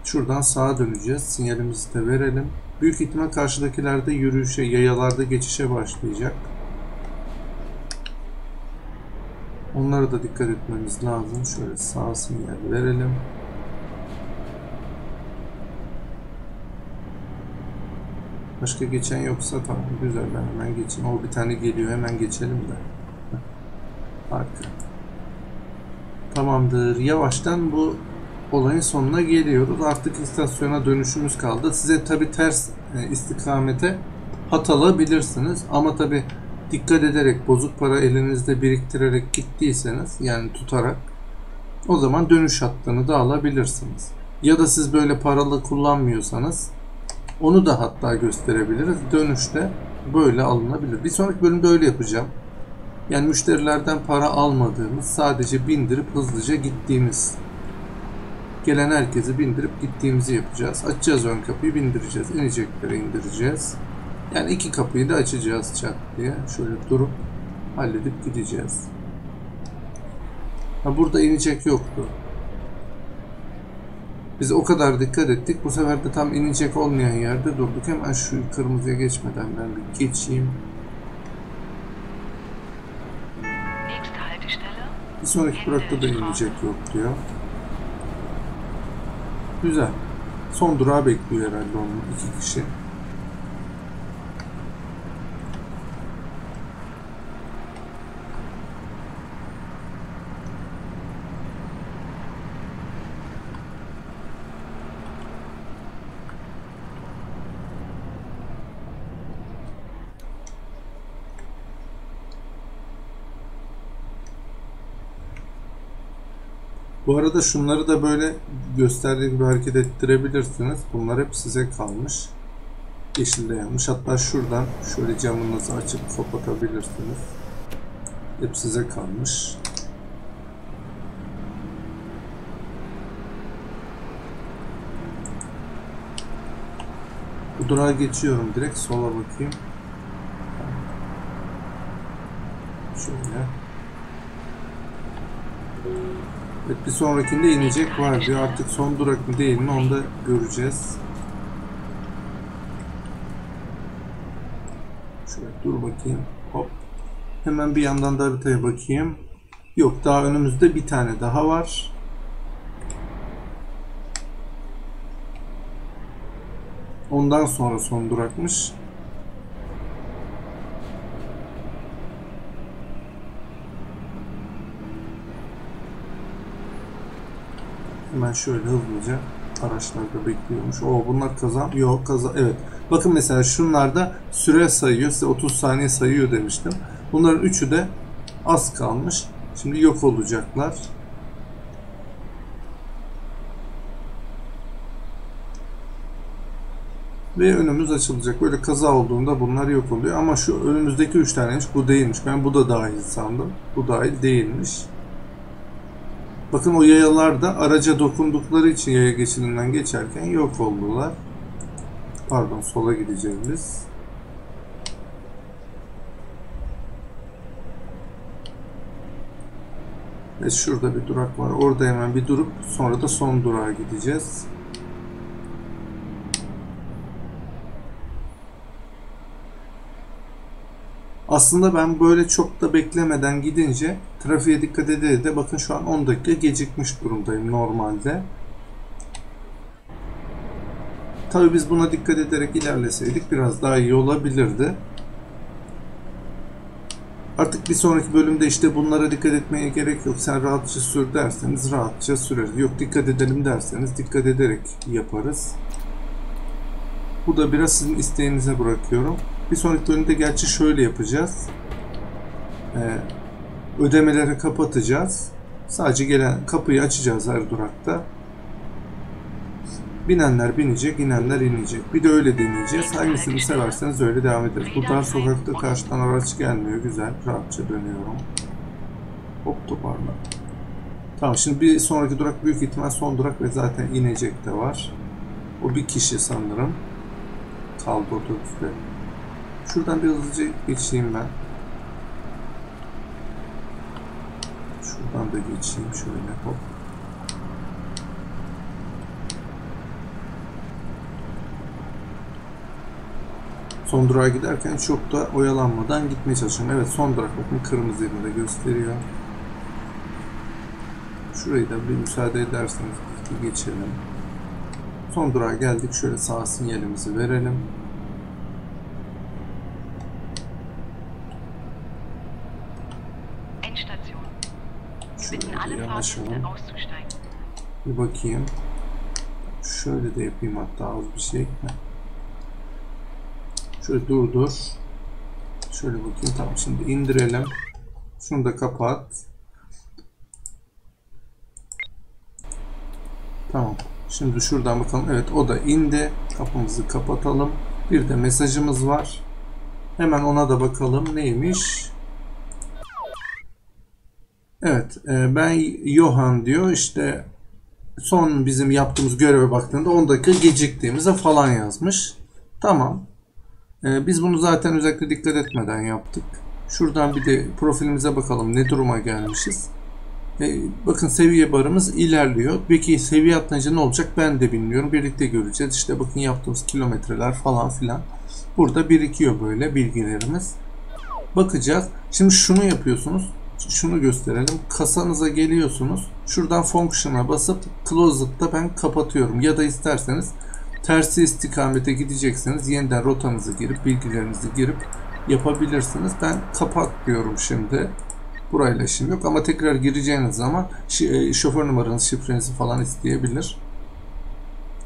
Şuradan sağa döneceğiz. Sinyalimizi de verelim. Büyük ihtimal karşıdakilerde yürüyüşe, yayalarda geçişe başlayacak. Onlara da dikkat etmemiz lazım. Şöyle sağ sinyal verelim. Başka geçen yoksa tamam güzel ben hemen geçeyim. O bir tane geliyor hemen geçelim de. Harika. Tamamdır. Yavaştan bu olayın sonuna geliyoruz. Artık istasyona dönüşümüz kaldı. Size tabi ters e, istikamete hat alabilirsiniz. Ama tabi dikkat ederek bozuk para elinizde biriktirerek gittiyseniz yani tutarak o zaman dönüş hattını da alabilirsiniz. Ya da siz böyle paralı kullanmıyorsanız onu da hatta gösterebiliriz. Dönüşte böyle alınabilir. Bir sonraki bölümde öyle yapacağım. Yani müşterilerden para almadığımız, sadece bindirip hızlıca gittiğimiz gelen herkesi bindirip gittiğimizi yapacağız. Açacağız ön kapıyı bindireceğiz. İnecekleri indireceğiz. Yani iki kapıyı da açacağız çat diye. Şöyle durup halledip gideceğiz. Ha burada inecek yoktu. Biz o kadar dikkat ettik. Bu sefer de tam inecek olmayan yerde durduk. Hemen şu kırmızıya geçmeden ben bir geçeyim. Bir sonraki durakta da inecek yok diyor. Güzel. Son durağı bekliyor herhalde onun iki kişi. Bu arada şunları da böyle gösterdiği gibi hareket ettirebilirsiniz. Bunlar hep size kalmış. Yeşilde yanmış. Hatta şuradan şöyle camınızı açıp kapatabilirsiniz. Hep size kalmış. Bu durağa geçiyorum direkt sola bakayım. Şöyle. Evet, bir sonrakinde inecek var diyor. Artık son durak mı değil mi onu da göreceğiz. Şöyle dur bakayım. Hop. Hemen bir yandan da haritaya bakayım. Yok daha önümüzde bir tane daha var. Ondan sonra son durakmış. Hemen şöyle hızlıca araçlarda bekliyormuş. O bunlar kazan. Yok kaza. Evet. Bakın mesela şunlarda süre sayıyor. Size 30 saniye sayıyor demiştim. Bunların üçü de az kalmış. Şimdi yok olacaklar. Ve önümüz açılacak. Böyle kaza olduğunda bunlar yok oluyor. Ama şu önümüzdeki üç taneymiş. Bu değilmiş. Ben bu da dahil sandım. Bu dahil değilmiş. Bakın o yayalar da araca dokundukları için yaya geçidinden geçerken yok oldular. Pardon sola gideceğiz biz. Ve şurada bir durak var. Orada hemen bir durup sonra da son durağa gideceğiz. Aslında ben böyle çok da beklemeden gidince trafiğe dikkat ede de bakın şu an 10 dakika gecikmiş durumdayım normalde. Tabii biz buna dikkat ederek ilerleseydik biraz daha iyi olabilirdi. Artık bir sonraki bölümde işte bunlara dikkat etmeye gerek yok. Sen rahatça sür derseniz rahatça süreriz. Yok dikkat edelim derseniz dikkat ederek yaparız. Bu da biraz sizin isteğinize bırakıyorum. Bir sonraki bölümde gerçi şöyle yapacağız. Ee, ödemeleri kapatacağız. Sadece gelen kapıyı açacağız her durakta. Binenler binecek, inenler inecek. Bir de öyle deneyeceğiz. Hangisini severseniz öyle devam ederiz. Buradan sokakta karşıdan araç gelmiyor. Güzel. Rahatça dönüyorum. Hop toparla. Tamam şimdi bir sonraki durak büyük ihtimal son durak ve zaten inecek de var. O bir kişi sanırım. Kaldı otobüste. Şuradan bir hızlıca geçeyim ben. Şuradan da geçeyim şöyle hop. Son durağa giderken çok da oyalanmadan gitmeye çalışıyorum. Evet son durak bakın kırmızı yerinde gösteriyor. Şurayı da bir müsaade ederseniz geçelim. Son durağa geldik. Şöyle sağ sinyalimizi verelim. Şöyle alle bir bakayım. Şöyle de yapayım hatta az bir şey. Heh. Şöyle durdur. Şöyle bakayım. Tamam şimdi indirelim. Şunu da kapat. Tamam. Şimdi şuradan bakalım. Evet o da indi. Kapımızı kapatalım. Bir de mesajımız var. Hemen ona da bakalım. Neymiş? Evet. e, ben Johan diyor. İşte son bizim yaptığımız göreve baktığında 10 dakika geciktiğimize falan yazmış. Tamam. Ee, biz bunu zaten özellikle dikkat etmeden yaptık. Şuradan bir de profilimize bakalım ne duruma gelmişiz. Ee, bakın seviye barımız ilerliyor. Peki seviye atlayınca ne olacak ben de bilmiyorum. Birlikte göreceğiz. İşte bakın yaptığımız kilometreler falan filan. Burada birikiyor böyle bilgilerimiz. Bakacağız. Şimdi şunu yapıyorsunuz. Şunu gösterelim. Kasanıza geliyorsunuz. Şuradan function'a basıp closet'ta ben kapatıyorum. Ya da isterseniz tersi istikamete gidecekseniz yeniden rotanızı girip bilgilerinizi girip yapabilirsiniz. Ben kapat diyorum şimdi. Burayla işim yok ama tekrar gireceğiniz zaman e, şoför numaranız, şifrenizi falan isteyebilir.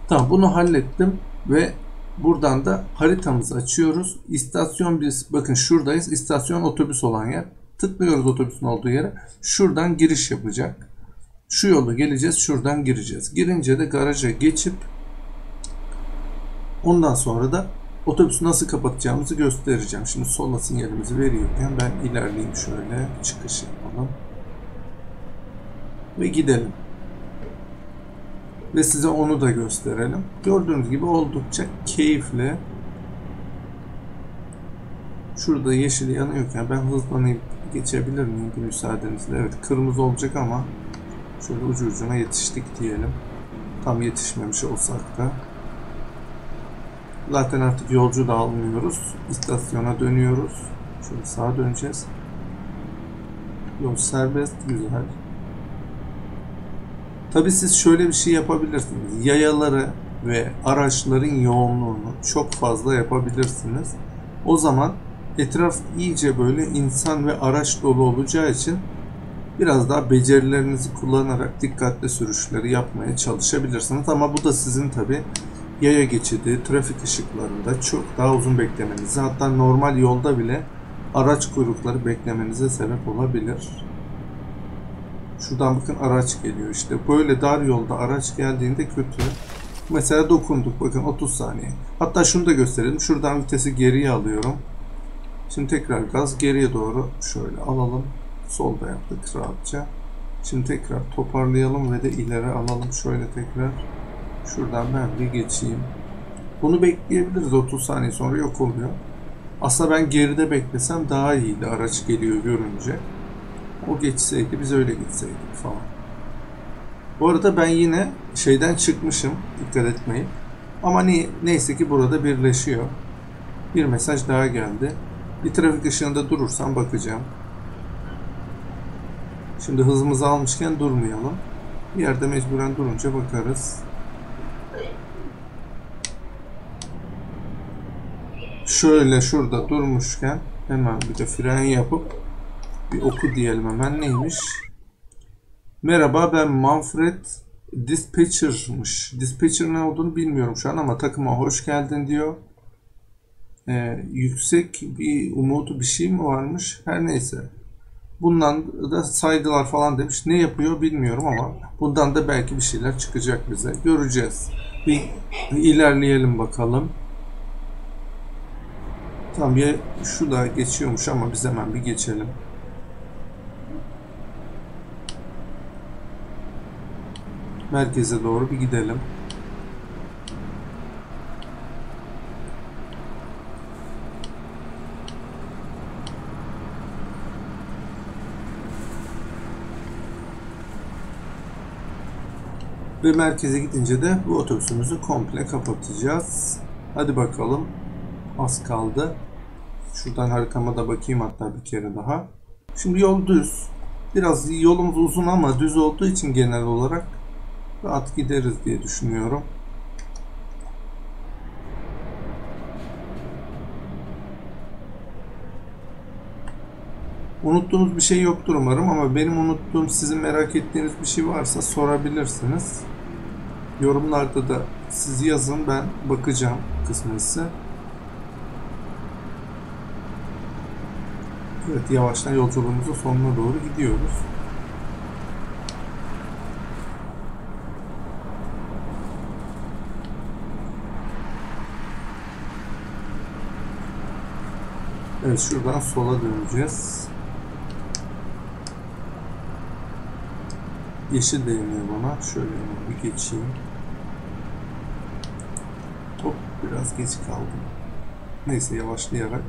Tamam bunu hallettim ve buradan da haritamızı açıyoruz. İstasyon biz bakın şuradayız. İstasyon otobüs olan yer. Tıklıyoruz otobüsün olduğu yere. Şuradan giriş yapacak. Şu yolu geleceğiz. Şuradan gireceğiz. Girince de garaja geçip Ondan sonra da otobüsü nasıl kapatacağımızı göstereceğim. Şimdi sola sinyalimizi veriyorken ben ilerleyeyim şöyle çıkış yapalım. Ve gidelim. Ve size onu da gösterelim. Gördüğünüz gibi oldukça keyifli. Şurada yeşil yanıyorken ben hızlanayım geçebilir miyim bir müsaadenizle? Evet kırmızı olacak ama Şöyle ucu ucuna yetiştik diyelim. Tam yetişmemiş olsak da. Zaten artık yolcu da almıyoruz. İstasyona dönüyoruz. Şöyle sağa döneceğiz. Yol serbest, güzel. Tabi siz şöyle bir şey yapabilirsiniz. Yayaları ve araçların yoğunluğunu çok fazla yapabilirsiniz. O zaman etraf iyice böyle insan ve araç dolu olacağı için biraz daha becerilerinizi kullanarak dikkatli sürüşleri yapmaya çalışabilirsiniz. Ama bu da sizin tabi yaya geçidi, trafik ışıklarında çok daha uzun beklemenizi hatta normal yolda bile araç kuyrukları beklemenize sebep olabilir. Şuradan bakın araç geliyor işte. Böyle dar yolda araç geldiğinde kötü. Mesela dokunduk bakın 30 saniye. Hatta şunu da gösterelim. Şuradan vitesi geriye alıyorum. Şimdi tekrar gaz geriye doğru şöyle alalım. Solda yaptık rahatça. Şimdi tekrar toparlayalım ve de ileri alalım. Şöyle tekrar. Şuradan ben bir geçeyim. Bunu bekleyebiliriz. 30 saniye sonra yok oluyor. Aslında ben geride beklesem daha iyiydi araç geliyor görünce. O geçseydi biz öyle gitseydik falan. Bu arada ben yine şeyden çıkmışım. Dikkat etmeyin. Ama ne, neyse ki burada birleşiyor. Bir mesaj daha geldi. Bir trafik ışığında durursam bakacağım. Şimdi hızımızı almışken durmayalım. Bir yerde mecburen durunca bakarız. Şöyle şurada durmuşken hemen bir de fren yapıp bir oku diyelim hemen neymiş? Merhaba ben Manfred Dispatcher'mış. Dispatcher ne olduğunu bilmiyorum şu an ama takıma hoş geldin diyor. Ee, yüksek bir umudu bir şey mi varmış? Her neyse. Bundan da saygılar falan demiş. Ne yapıyor bilmiyorum ama bundan da belki bir şeyler çıkacak bize. Göreceğiz. Bir ilerleyelim bakalım. Tamam ya şu da geçiyormuş ama biz hemen bir geçelim. Merkeze doğru bir gidelim. Ve merkeze gidince de bu otobüsümüzü komple kapatacağız. Hadi bakalım. Az kaldı. Şuradan haritama da bakayım hatta bir kere daha. Şimdi yol düz. Biraz yolumuz uzun ama düz olduğu için genel olarak rahat gideriz diye düşünüyorum. Unuttuğunuz bir şey yoktur umarım ama benim unuttuğum sizin merak ettiğiniz bir şey varsa sorabilirsiniz. Yorumlarda da siz yazın ben bakacağım kısmetse. Evet yavaştan yolculuğumuzun sonuna doğru gidiyoruz. Evet şuradan sola döneceğiz. Yeşil değmiyor bana. Şöyle bir geçeyim. Hop biraz geç kaldım. Neyse yavaşlayarak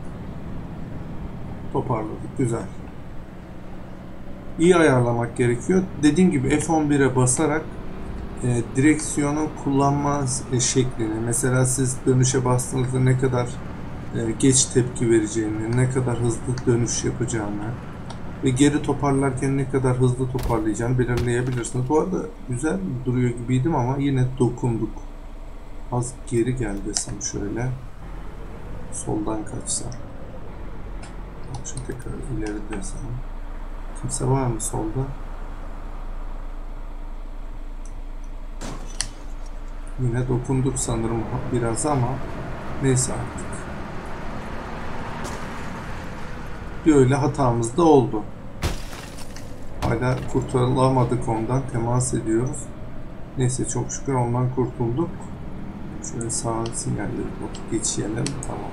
toparladık. Güzel. İyi ayarlamak gerekiyor. Dediğim gibi F11'e basarak e, direksiyonun kullanma e, şeklini mesela siz dönüşe bastığınızda ne kadar e, geç tepki vereceğini, ne kadar hızlı dönüş yapacağını ve geri toparlarken ne kadar hızlı toparlayacağını belirleyebilirsiniz. Bu arada güzel duruyor gibiydim ama yine dokunduk. Az geri gel desem şöyle. Soldan kaçsam. Şimdi tekrar ileri desem. Kimse var mı solda? Yine dokunduk sanırım biraz ama neyse artık. Bir öyle hatamız da oldu. Hala kurtulamadık ondan. Temas ediyoruz. Neyse çok şükür ondan kurtulduk. Şöyle sağ sinyalleri geçelim. Tamam.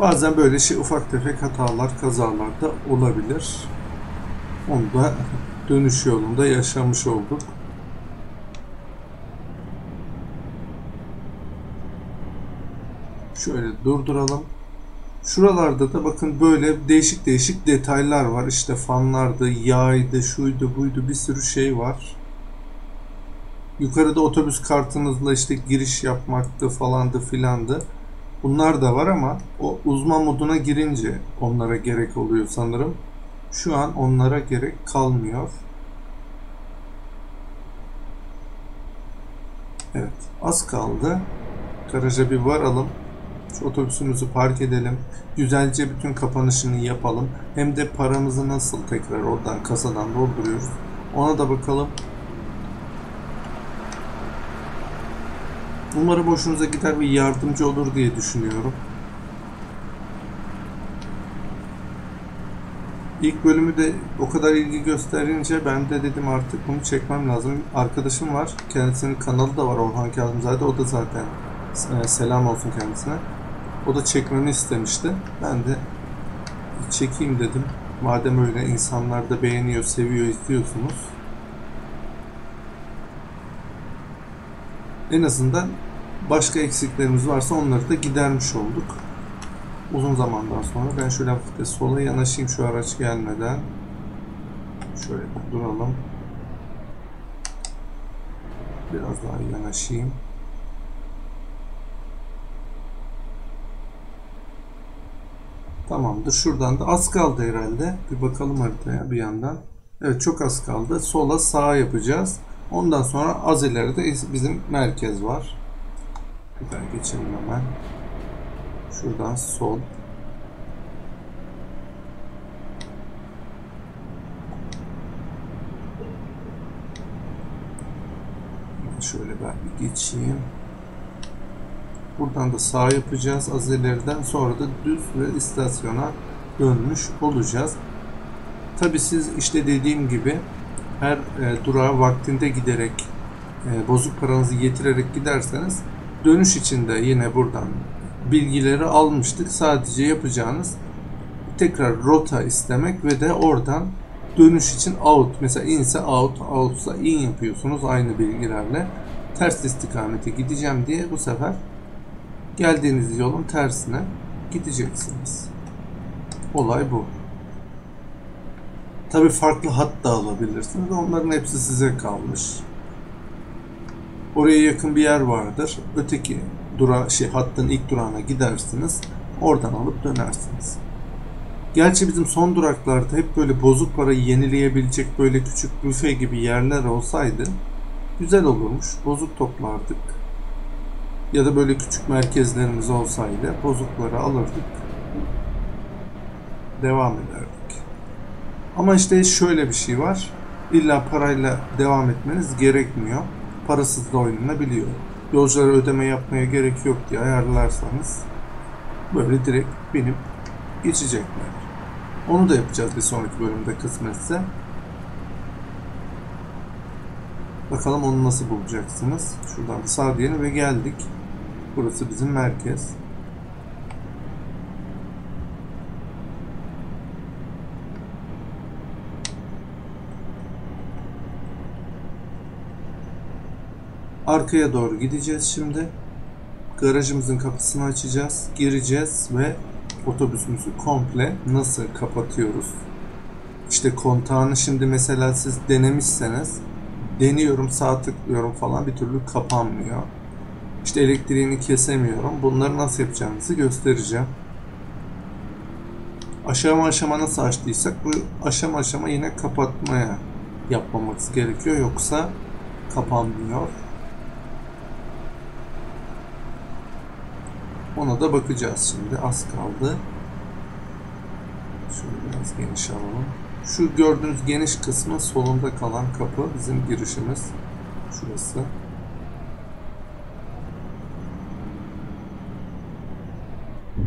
Bazen böyle şey ufak tefek hatalar, kazalar da olabilir. Onu da dönüş yolunda yaşamış olduk. Şöyle durduralım. Şuralarda da bakın böyle değişik değişik detaylar var. İşte fanlardı, yağydı, şuydu, buydu bir sürü şey var. Yukarıda otobüs kartınızla işte giriş yapmaktı falandı filandı. Bunlar da var ama o uzman moduna girince onlara gerek oluyor sanırım. Şu an onlara gerek kalmıyor. Evet, az kaldı. Garaja bir varalım. Şu otobüsümüzü park edelim. Güzelce bütün kapanışını yapalım. Hem de paramızı nasıl tekrar oradan kasadan dolduruyoruz. Ona da bakalım. Umarım hoşunuza gider ve yardımcı olur diye düşünüyorum. İlk bölümü de o kadar ilgi gösterince ben de dedim artık bunu çekmem lazım. Arkadaşım var. Kendisinin kanalı da var Orhan Kazımzade. O da zaten e, selam olsun kendisine. O da çekmemi istemişti. Ben de çekeyim dedim. Madem öyle insanlar da beğeniyor, seviyor, izliyorsunuz. En azından başka eksiklerimiz varsa onları da gidermiş olduk. Uzun zamandan sonra ben şöyle hafif sola yanaşayım şu araç gelmeden. Şöyle duralım. Biraz daha yanaşayım. Tamamdır. Şuradan da az kaldı herhalde. Bir bakalım haritaya bir yandan. Evet çok az kaldı. Sola sağa yapacağız. Ondan sonra az ileride bizim merkez var. Buradan geçelim hemen. Şuradan sol. Şöyle ben bir geçeyim. Buradan da sağ yapacağız az ileriden sonra da düz ve istasyona dönmüş olacağız. Tabi siz işte dediğim gibi her e, durağa vaktinde giderek e, bozuk paranızı getirerek giderseniz dönüş için de yine buradan bilgileri almıştık. Sadece yapacağınız tekrar rota istemek ve de oradan dönüş için out. Mesela inse out, outsa in yapıyorsunuz aynı bilgilerle. Ters istikamete gideceğim diye bu sefer geldiğiniz yolun tersine gideceksiniz. Olay bu. Tabi farklı hat da alabilirsiniz. Onların hepsi size kalmış. Oraya yakın bir yer vardır. Öteki dura şey hattın ilk durağına gidersiniz. Oradan alıp dönersiniz. Gerçi bizim son duraklarda hep böyle bozuk parayı yenileyebilecek böyle küçük büfe gibi yerler olsaydı güzel olurmuş. Bozuk toplardık. Ya da böyle küçük merkezlerimiz olsaydı bozukları alırdık. Devam ederdik. Ama işte şöyle bir şey var. İlla parayla devam etmeniz gerekmiyor. Parasız da oynanabiliyor. Yolculara ödeme yapmaya gerek yok diye ayarlarsanız böyle direkt binip geçecekler. Onu da yapacağız bir sonraki bölümde kısmetse. Bakalım onu nasıl bulacaksınız. Şuradan sağ diyelim ve geldik. Burası bizim merkez. Arkaya doğru gideceğiz şimdi. Garajımızın kapısını açacağız. Gireceğiz ve otobüsümüzü komple nasıl kapatıyoruz? İşte kontağını şimdi mesela siz denemişseniz deniyorum sağ tıklıyorum falan bir türlü kapanmıyor. İşte elektriğini kesemiyorum. Bunları nasıl yapacağınızı göstereceğim. Aşama aşama nasıl açtıysak bu aşama aşama yine kapatmaya yapmamız gerekiyor. Yoksa kapanmıyor. Ona da bakacağız şimdi. Az kaldı. Şöyle biraz geniş alalım. Şu gördüğünüz geniş kısmı solunda kalan kapı bizim girişimiz. Şurası.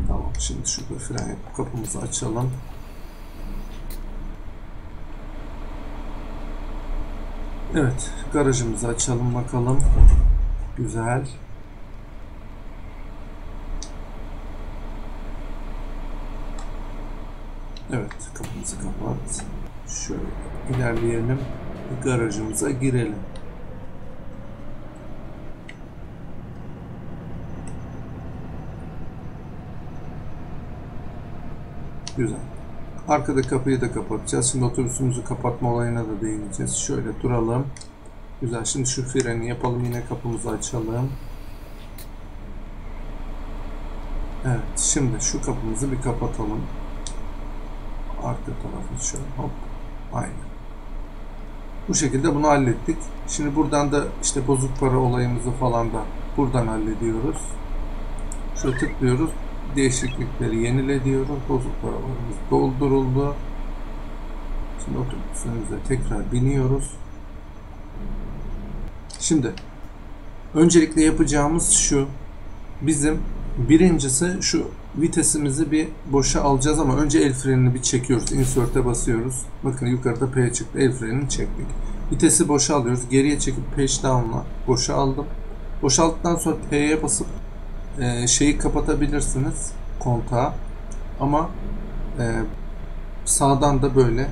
Tamam şimdi şurada fren yapıp kapımızı açalım. Evet garajımızı açalım bakalım. Güzel. Evet kapımızı kapat. Şöyle ilerleyelim. Garajımıza girelim. Güzel. Arkada kapıyı da kapatacağız. Şimdi otobüsümüzü kapatma olayına da değineceğiz. Şöyle duralım. Güzel. Şimdi şu freni yapalım. Yine kapımızı açalım. Evet. Şimdi şu kapımızı bir kapatalım. Arka tarafı şöyle hop. Aynen. Bu şekilde bunu hallettik. Şimdi buradan da işte bozuk para olayımızı falan da buradan hallediyoruz. Şöyle tıklıyoruz. Değişiklikleri yenile diyoruz. Bozuk paralarımız dolduruldu. Şimdi otobüsümüze tekrar biniyoruz. Şimdi öncelikle yapacağımız şu. Bizim birincisi şu vitesimizi bir boşa alacağız ama önce el frenini bir çekiyoruz. Insert'e basıyoruz. Bakın yukarıda P çıktı. El frenini çektik. Vitesi boşa alıyoruz. Geriye çekip page down'la boşa aldım. Boşalttıktan sonra P'ye basıp e, şeyi kapatabilirsiniz kontağı ama e, sağdan da böyle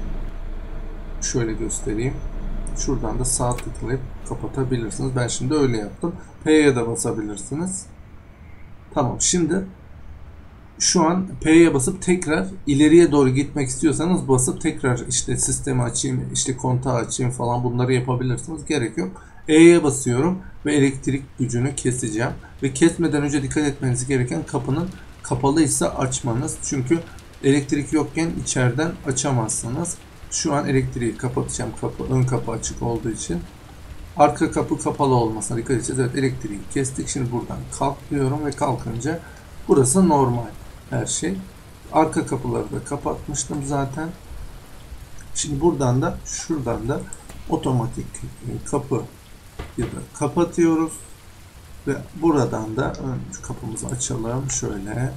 şöyle göstereyim şuradan da sağ tıklayıp kapatabilirsiniz ben şimdi öyle yaptım P'ye de basabilirsiniz tamam şimdi şu an P'ye basıp tekrar ileriye doğru gitmek istiyorsanız basıp tekrar işte sistemi açayım, işte kontağı açayım falan bunları yapabilirsiniz. Gerek yok. E'ye basıyorum ve elektrik gücünü keseceğim. Ve kesmeden önce dikkat etmeniz gereken kapının kapalıysa açmanız. Çünkü elektrik yokken içeriden açamazsınız. Şu an elektriği kapatacağım. Kapı, ön kapı açık olduğu için. Arka kapı kapalı olmasına dikkat edeceğiz. Evet elektriği kestik. Şimdi buradan kalk diyorum ve kalkınca burası normal her şey. Arka kapıları da kapatmıştım zaten. Şimdi buradan da şuradan da otomatik kapı ya da kapatıyoruz. Ve buradan da ön kapımızı açalım. Şöyle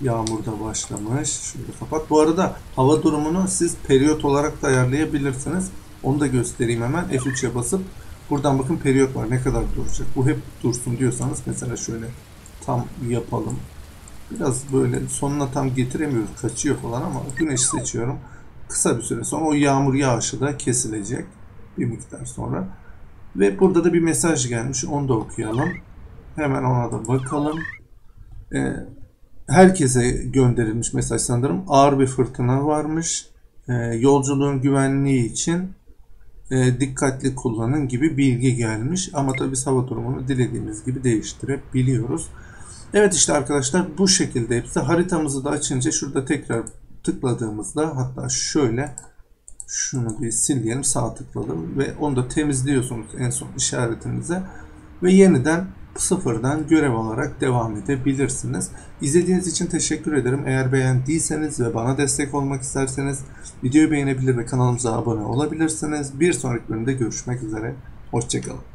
yağmur da başlamış. Şöyle kapat. Bu arada hava durumunu siz periyot olarak da ayarlayabilirsiniz. Onu da göstereyim hemen. F3'e basıp buradan bakın periyot var. Ne kadar duracak. Bu hep dursun diyorsanız mesela şöyle tam yapalım. Biraz böyle sonuna tam getiremiyoruz. Kaçıyor falan ama güneş seçiyorum. Kısa bir süre sonra o yağmur yağışı da kesilecek. Bir miktar sonra. Ve burada da bir mesaj gelmiş. Onu da okuyalım. Hemen ona da bakalım. Ee, herkese gönderilmiş mesaj sanırım. Ağır bir fırtına varmış. Ee, yolculuğun güvenliği için e, dikkatli kullanın gibi bilgi gelmiş. Ama tabii hava durumunu dilediğimiz gibi değiştirebiliyoruz. Evet işte arkadaşlar bu şekilde hepsi. Haritamızı da açınca şurada tekrar tıkladığımızda hatta şöyle şunu bir sileyim sağ tıkladım ve onu da temizliyorsunuz en son işaretinize ve yeniden sıfırdan görev alarak devam edebilirsiniz. İzlediğiniz için teşekkür ederim. Eğer beğendiyseniz ve bana destek olmak isterseniz videoyu beğenebilir ve kanalımıza abone olabilirsiniz. Bir sonraki bölümde görüşmek üzere. Hoşçakalın.